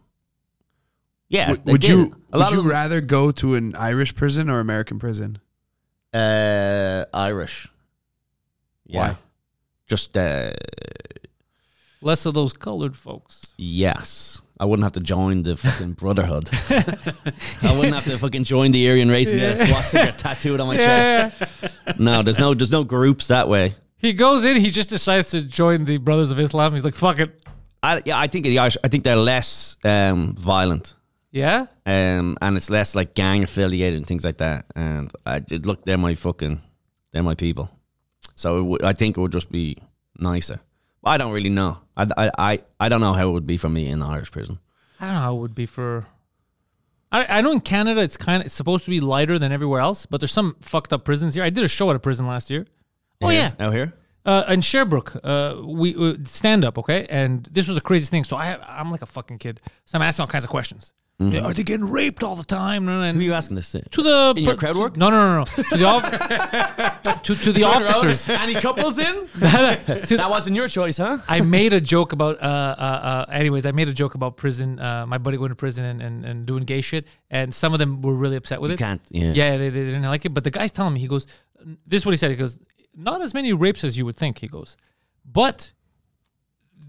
Yeah, Would, would did. you A lot would you them, rather go to an Irish prison or American prison? uh, Irish. Yeah. Why? Just uh, Less of those colored folks. yes. I wouldn't have to join the fucking brotherhood. I wouldn't have to fucking join the Aryan race and get a swastika tattooed on my chest. No, there's no there's no groups that way. He goes in, he just decides to join the Brothers of Islam. He's like, fuck it. I yeah, I think the Irish I think they're less um, violent. Yeah? um, and it's less like gang affiliated and things like that. And I did look, they're my fucking, they're my people. So it would- I think it would just be nicer. I don't really know. I, I, I, I don't know how it would be for me in the Irish prison. I don't know how it would be for. I, I know in Canada it's kind of it's supposed to be lighter than everywhere else, but there's some fucked up prisons here. I did a show at a prison last year. Oh yeah, out here. uh, in Sherbrooke, uh, we uh, stand up, okay, and this was the craziest thing. So I I'm like a fucking kid, so I'm asking all kinds of questions. Yeah, are they getting raped all the time? And, Who are you asking this to? to the In your crowd work? No, no, no, no. To the off- [laughs] to, to the officers. Any couples in? [laughs] that wasn't your choice, huh? I made a joke about. Uh, uh, uh, anyways, I made a joke about prison. Uh, my buddy going to prison and, and, and doing gay shit, and some of them were really upset with You it. can't. Yeah. Yeah, they, they didn't like it. But the guy's telling me, he goes, "This is what he said." He goes, "Not as many rapes as you would think." He goes, "But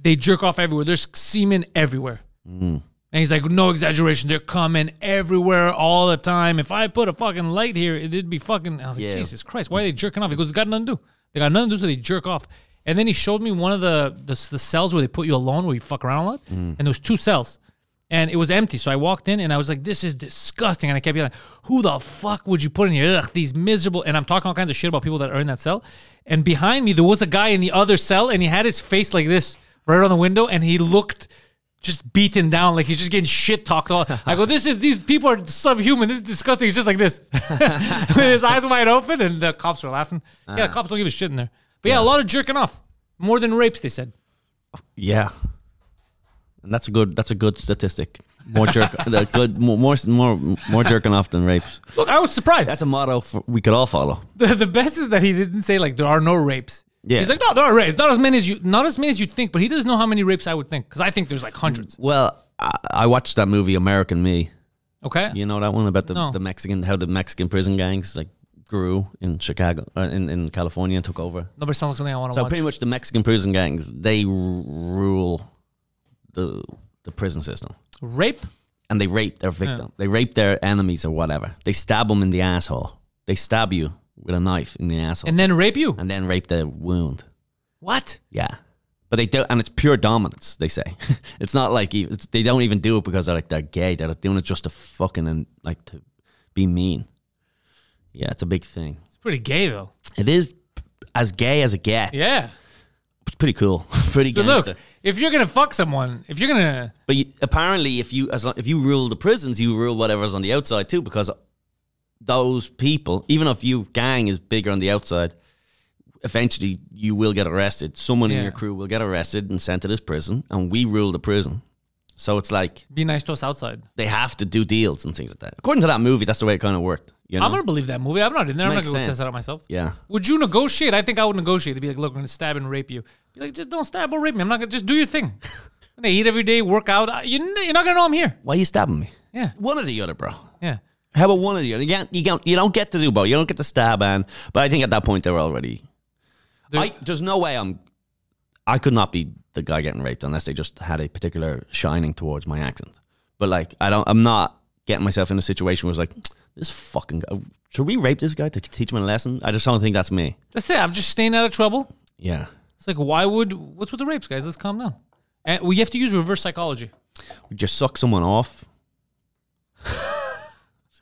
they jerk off everywhere. There's semen everywhere." Mm. And he's like, no exaggeration. They're coming everywhere all the time. If I put a fucking light here, it'd be fucking. I was like, Yeah. Jesus Christ, why are they jerking off? He goes, it's got nothing to do. They got nothing to do, so they jerk off. And then he showed me one of the the, the cells where they put you alone, where you fuck around a lot. Mm. And there was two cells, and it was empty. So I walked in, and I was like, this is disgusting. And I kept being like, who the fuck would you put in here? Ugh, these miserable. And I'm talking all kinds of shit about people that are in that cell. And behind me, there was a guy in the other cell, and he had his face like this, right on the window, and he looked just beaten down, like he's just getting shit talked. All I go, this is these people are subhuman. This is disgusting. He's just like this, [laughs] with his eyes wide open, and the cops are laughing. Yeah, the cops don't give a shit in there. But yeah, a lot of jerking off, more than rapes. They said. Yeah. And that's a good. That's a good statistic. More jerk. [laughs] good. More. More. More. More jerking off than rapes. Look, I was surprised. That's a motto for, we could all follow. the, [laughs] the best is that he didn't say like there are no rapes. Yeah. He's like, no, there are rapes. Not as many as you, not as many as you'd think. But he doesn't know how many rapes I would think because I think there's like hundreds. Well, I, I watched that movie American Me. Okay. You know that one about the, No. the Mexican how the Mexican prison gangs like grew in Chicago uh, in in California and took over. Nobody sounds like something I want to So watch. pretty much the Mexican prison gangs they r- rule the the prison system Rape. and they rape their victim. They rape their enemies or whatever. They stab them in the asshole. They stab you with a knife in the asshole And then rape you. and then rape the wound. What? Yeah. But they do, and it's pure dominance. They say [laughs] it's not like it's, they don't even do it because they're like they're gay. They're doing it just to fucking and like to be mean. Yeah, it's a big thing. It's pretty gay though. It is as gay as it gets. Yeah. it's pretty cool, [laughs] pretty But gangster. look, if you're gonna fuck someone, if you're gonna But you, apparently, if you as if you rule the prisons, you rule whatever's on the outside too, because those people, even if you gang is bigger on the outside, eventually you will get arrested. Someone in your crew will get arrested and sent to this prison, and we rule the prison. So it's like Be nice to us outside. they have to do deals and things like that. According to that movie, that's the way it kind of worked. You know? I'm gonna believe that movie. I'm not in there. I'm not gonna go test it out myself. yeah. Would you negotiate? I think I would negotiate. They'd be like, look, we're gonna stab and rape you. Be like, just don't stab or rape me. I'm not gonna just do your thing. [laughs] I'm eat every day, work out. You, you're not gonna know I'm here. Why are you stabbing me? Yeah, One or the other, bro. yeah. How about one of the other? You can't, you can't, you don't get to do both. You don't get to stab and. But I think at that point they were already. I, there's no way I'm. I could not be the guy getting raped unless they just had a particular shining towards my accent. But like, I don't. I'm not getting myself in a situation where it's like this fucking guy. Should we rape this guy to teach him a lesson? I just don't think that's me. That's it. I'm just staying out of trouble. Yeah. It's like, why would? What's with the rapes, guys? Let's calm down. And we have to use reverse psychology. We just suck someone off. [laughs]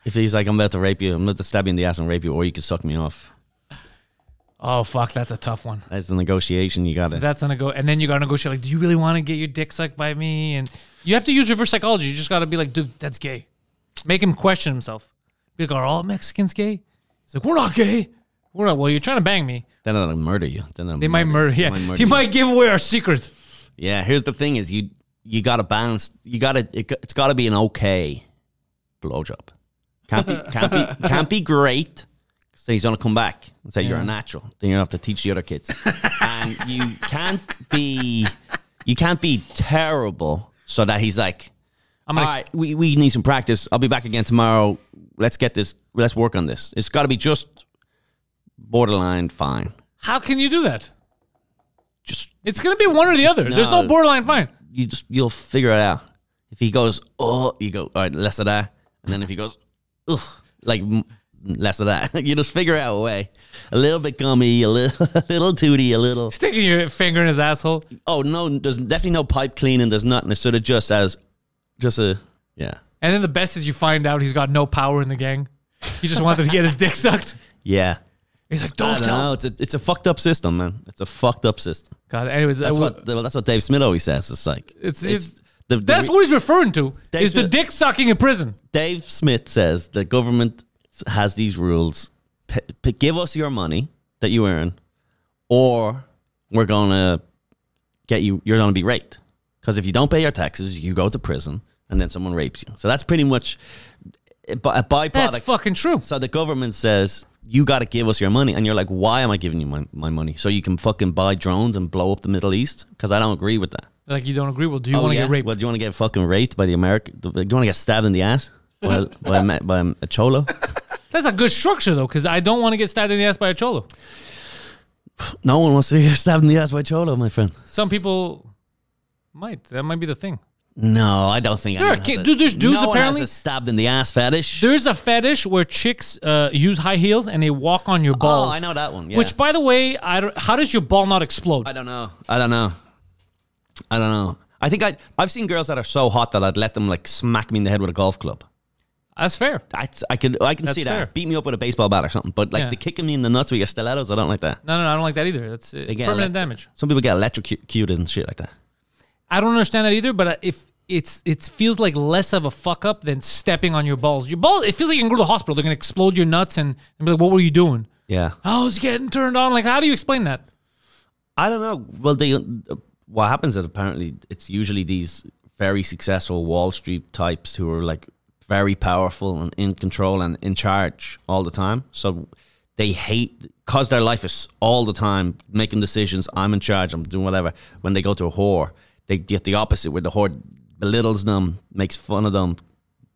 if he's like, I'm about to rape you, I'm about to stab you in the ass and rape you, or you can suck me off. Oh fuck, that's a tough one. That's the negotiation. You got to. That's gonna go, and then you gotta negotiate. Like, do you really want to get your dick sucked by me? And you have to use reverse psychology. You just gotta be like, dude, that's gay. Make him question himself. Be like, are all Mexicans gay? He's like, we're not gay. We're not. Well, you're trying to bang me. Then they'll murder you. Then they'll They might murder. Yeah, They he might give away our secret. Yeah. Here's the thing: is you you got to balance. You got to. It, it's got to be an okay blowjob. Can't be can't be [laughs] can't be great. So he's gonna come back and say you're a natural. Then you have to teach the other kids, and you can't be you can't be terrible so that he's like. I'm All gonna. we, we need some practice. I'll be back again tomorrow. Let's get this. Let's work on this. It's got to be just borderline fine. How can you do that? Just It's gonna be one or the other. There's no No. borderline fine. you just you'll figure it out. If he goes, oh, you go, all right, less of that, and then if he goes, ugh, like less of that, [laughs] you just figure out a way. A little bit gummy, a little, [laughs] a little tooty, a little. Sticking your finger in his asshole. Oh no, there's definitely no pipe cleaning. There's nothing. It's sort of just as, just a yeah, And then the best is you find out he's got no power in the gang. He just wanted to get his dick [laughs] sucked. yeah. He's like, don't know. It's a it's a fucked up system, man. It's a fucked up system. God, anyways, That's uh, what that's what Dave Smith always says. It's like It's- it's- the, the That's what he's referring to. Dave is the dick sucking in prison. Dave Smith says the government has these rules. P- give us your money that you earn, or we're gonna get you. You're gonna be raped because if you don't pay your taxes, you go to prison, and then someone rapes you. So that's pretty much eh, a, by- a byproduct. That's fucking true. so the government says you got to give us your money, and you're like, why am I giving you my, my money? So you can fucking buy drones and blow up the Middle East? Because I don't agree with that. Like you don't agree. Well, do you Oh, want to yeah? get raped? Well, do you want to get fucking raped by the American? Do you want to get stabbed in the ass by, by, a, [laughs] by a cholo? [laughs] That's a good structure though, because I don't want to get stabbed in the ass by a cholo. No one wants to get stabbed in the ass by a cholo, my friend. Some people might. That might be the thing. No, I don't think. There are anyone ki- has a- dude, there's dudes no one apparently- has a stabbed in the ass fetish. There's a fetish where chicks uh, use high heels and they walk on your balls. oh, I know that one. Yeah. Which, by the way, I don't, how does your ball not explode? I don't know. I don't know. I don't know. I think I I've seen girls that are so hot that I'd let them like smack me in the head with a golf club. That's fair. I, I can I can That's see fair. that. Beat me up with a baseball bat or something. But like Yeah. the kicking me in the nuts with your stilettos, I don't like that. No, no, no, I don't like that either. That's uh, permanent damage. Some people get electrocuted and shit like that. I don't understand that either. But uh, if it's it feels like less of a fuck up than stepping on your balls. Your balls. It feels like you can go to the hospital. They're gonna explode your nuts and, and be like, "What were you doing?" Yeah. I was getting turned on. Like, how do you explain that? I don't know. Well, they uh, what happens is apparently it's usually these very successful Wall Street types who are like very powerful and in control and in charge all the time. So they hate because their life is all the time making decisions. I'm in charge. I'm doing whatever. When they go to a whore, they get the opposite, where the whore belittles them, makes fun of them,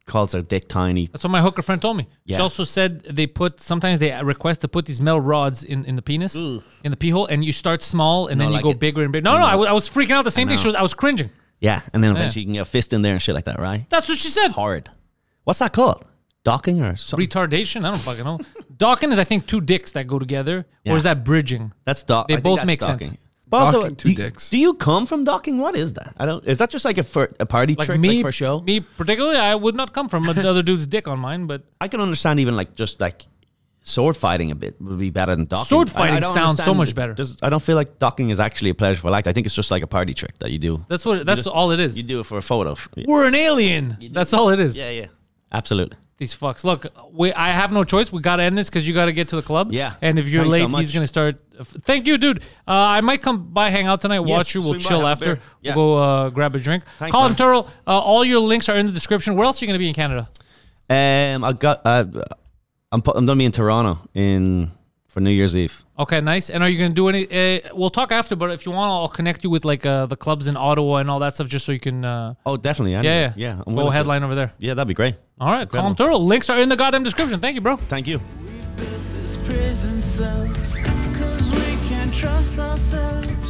calls their dick tiny. That's what my hooker friend told me. She also said they put sometimes they request to put these metal rods in, in the penis, in the pee hole, and you start small and No, then you like go it- bigger and bigger. No, no, I, wa- I was freaking out. The same thing. She was, I was cringing. Yeah, and then eventually you can get a fist in there and shit like that, right? That's what she said. Horrid. What's that called? Docking or something? Retardation. I don't fucking know. Docking is I think two dicks that go together, Yeah. or is that bridging? That's dock. They I think both that's make docking. sense. But also, Docking two do, dicks. do you come from docking? What is that? I don't. Is that just like a for a party Like trick, me, like for show? me particularly, I would not come from another dude's dick on mine, but I can understand even like just like sword fighting a bit would be better than docking. Sword I- I fighting don't sounds so understand- much better. does- I don't feel like docking is actually a pleasurable act. I think it's just like a party trick that you do. that's what that's just- all it is. You do it for a photo. Yeah, We're an alien. That's all it is. yeah, yeah. Absolutely. These fucks. Look, we I have no choice. We gotta end this because you gotta get to the club. Yeah. And if you're Thanks so late, he's gonna start. Thank you, dude. Uh, I might come by, hang out tonight, Yes, watch you. We'll swing by, chill after. Yeah. We'll go uh, grab a drink. Thanks, Colum man. Tyrrell. Uh, all your links are in the description. Where else are you gonna be in Canada? Um, I got. Uh, I'm. I'm gonna be in Toronto in for New Year's Eve. Okay, nice. And are you gonna do any? Uh, we'll talk after, but if you want, I'll connect you with like uh, the clubs in Ottawa and all that stuff, just so you can. Uh, Oh, definitely. yeah, anyway. yeah, yeah. I'm Go willing to- headline over there. Yeah, that'd be great. All right, Colum Incredible. Tyrrell. Links are in the goddamn description. Thank you, bro. Thank you. this prison cell Cause we can't trust ourselves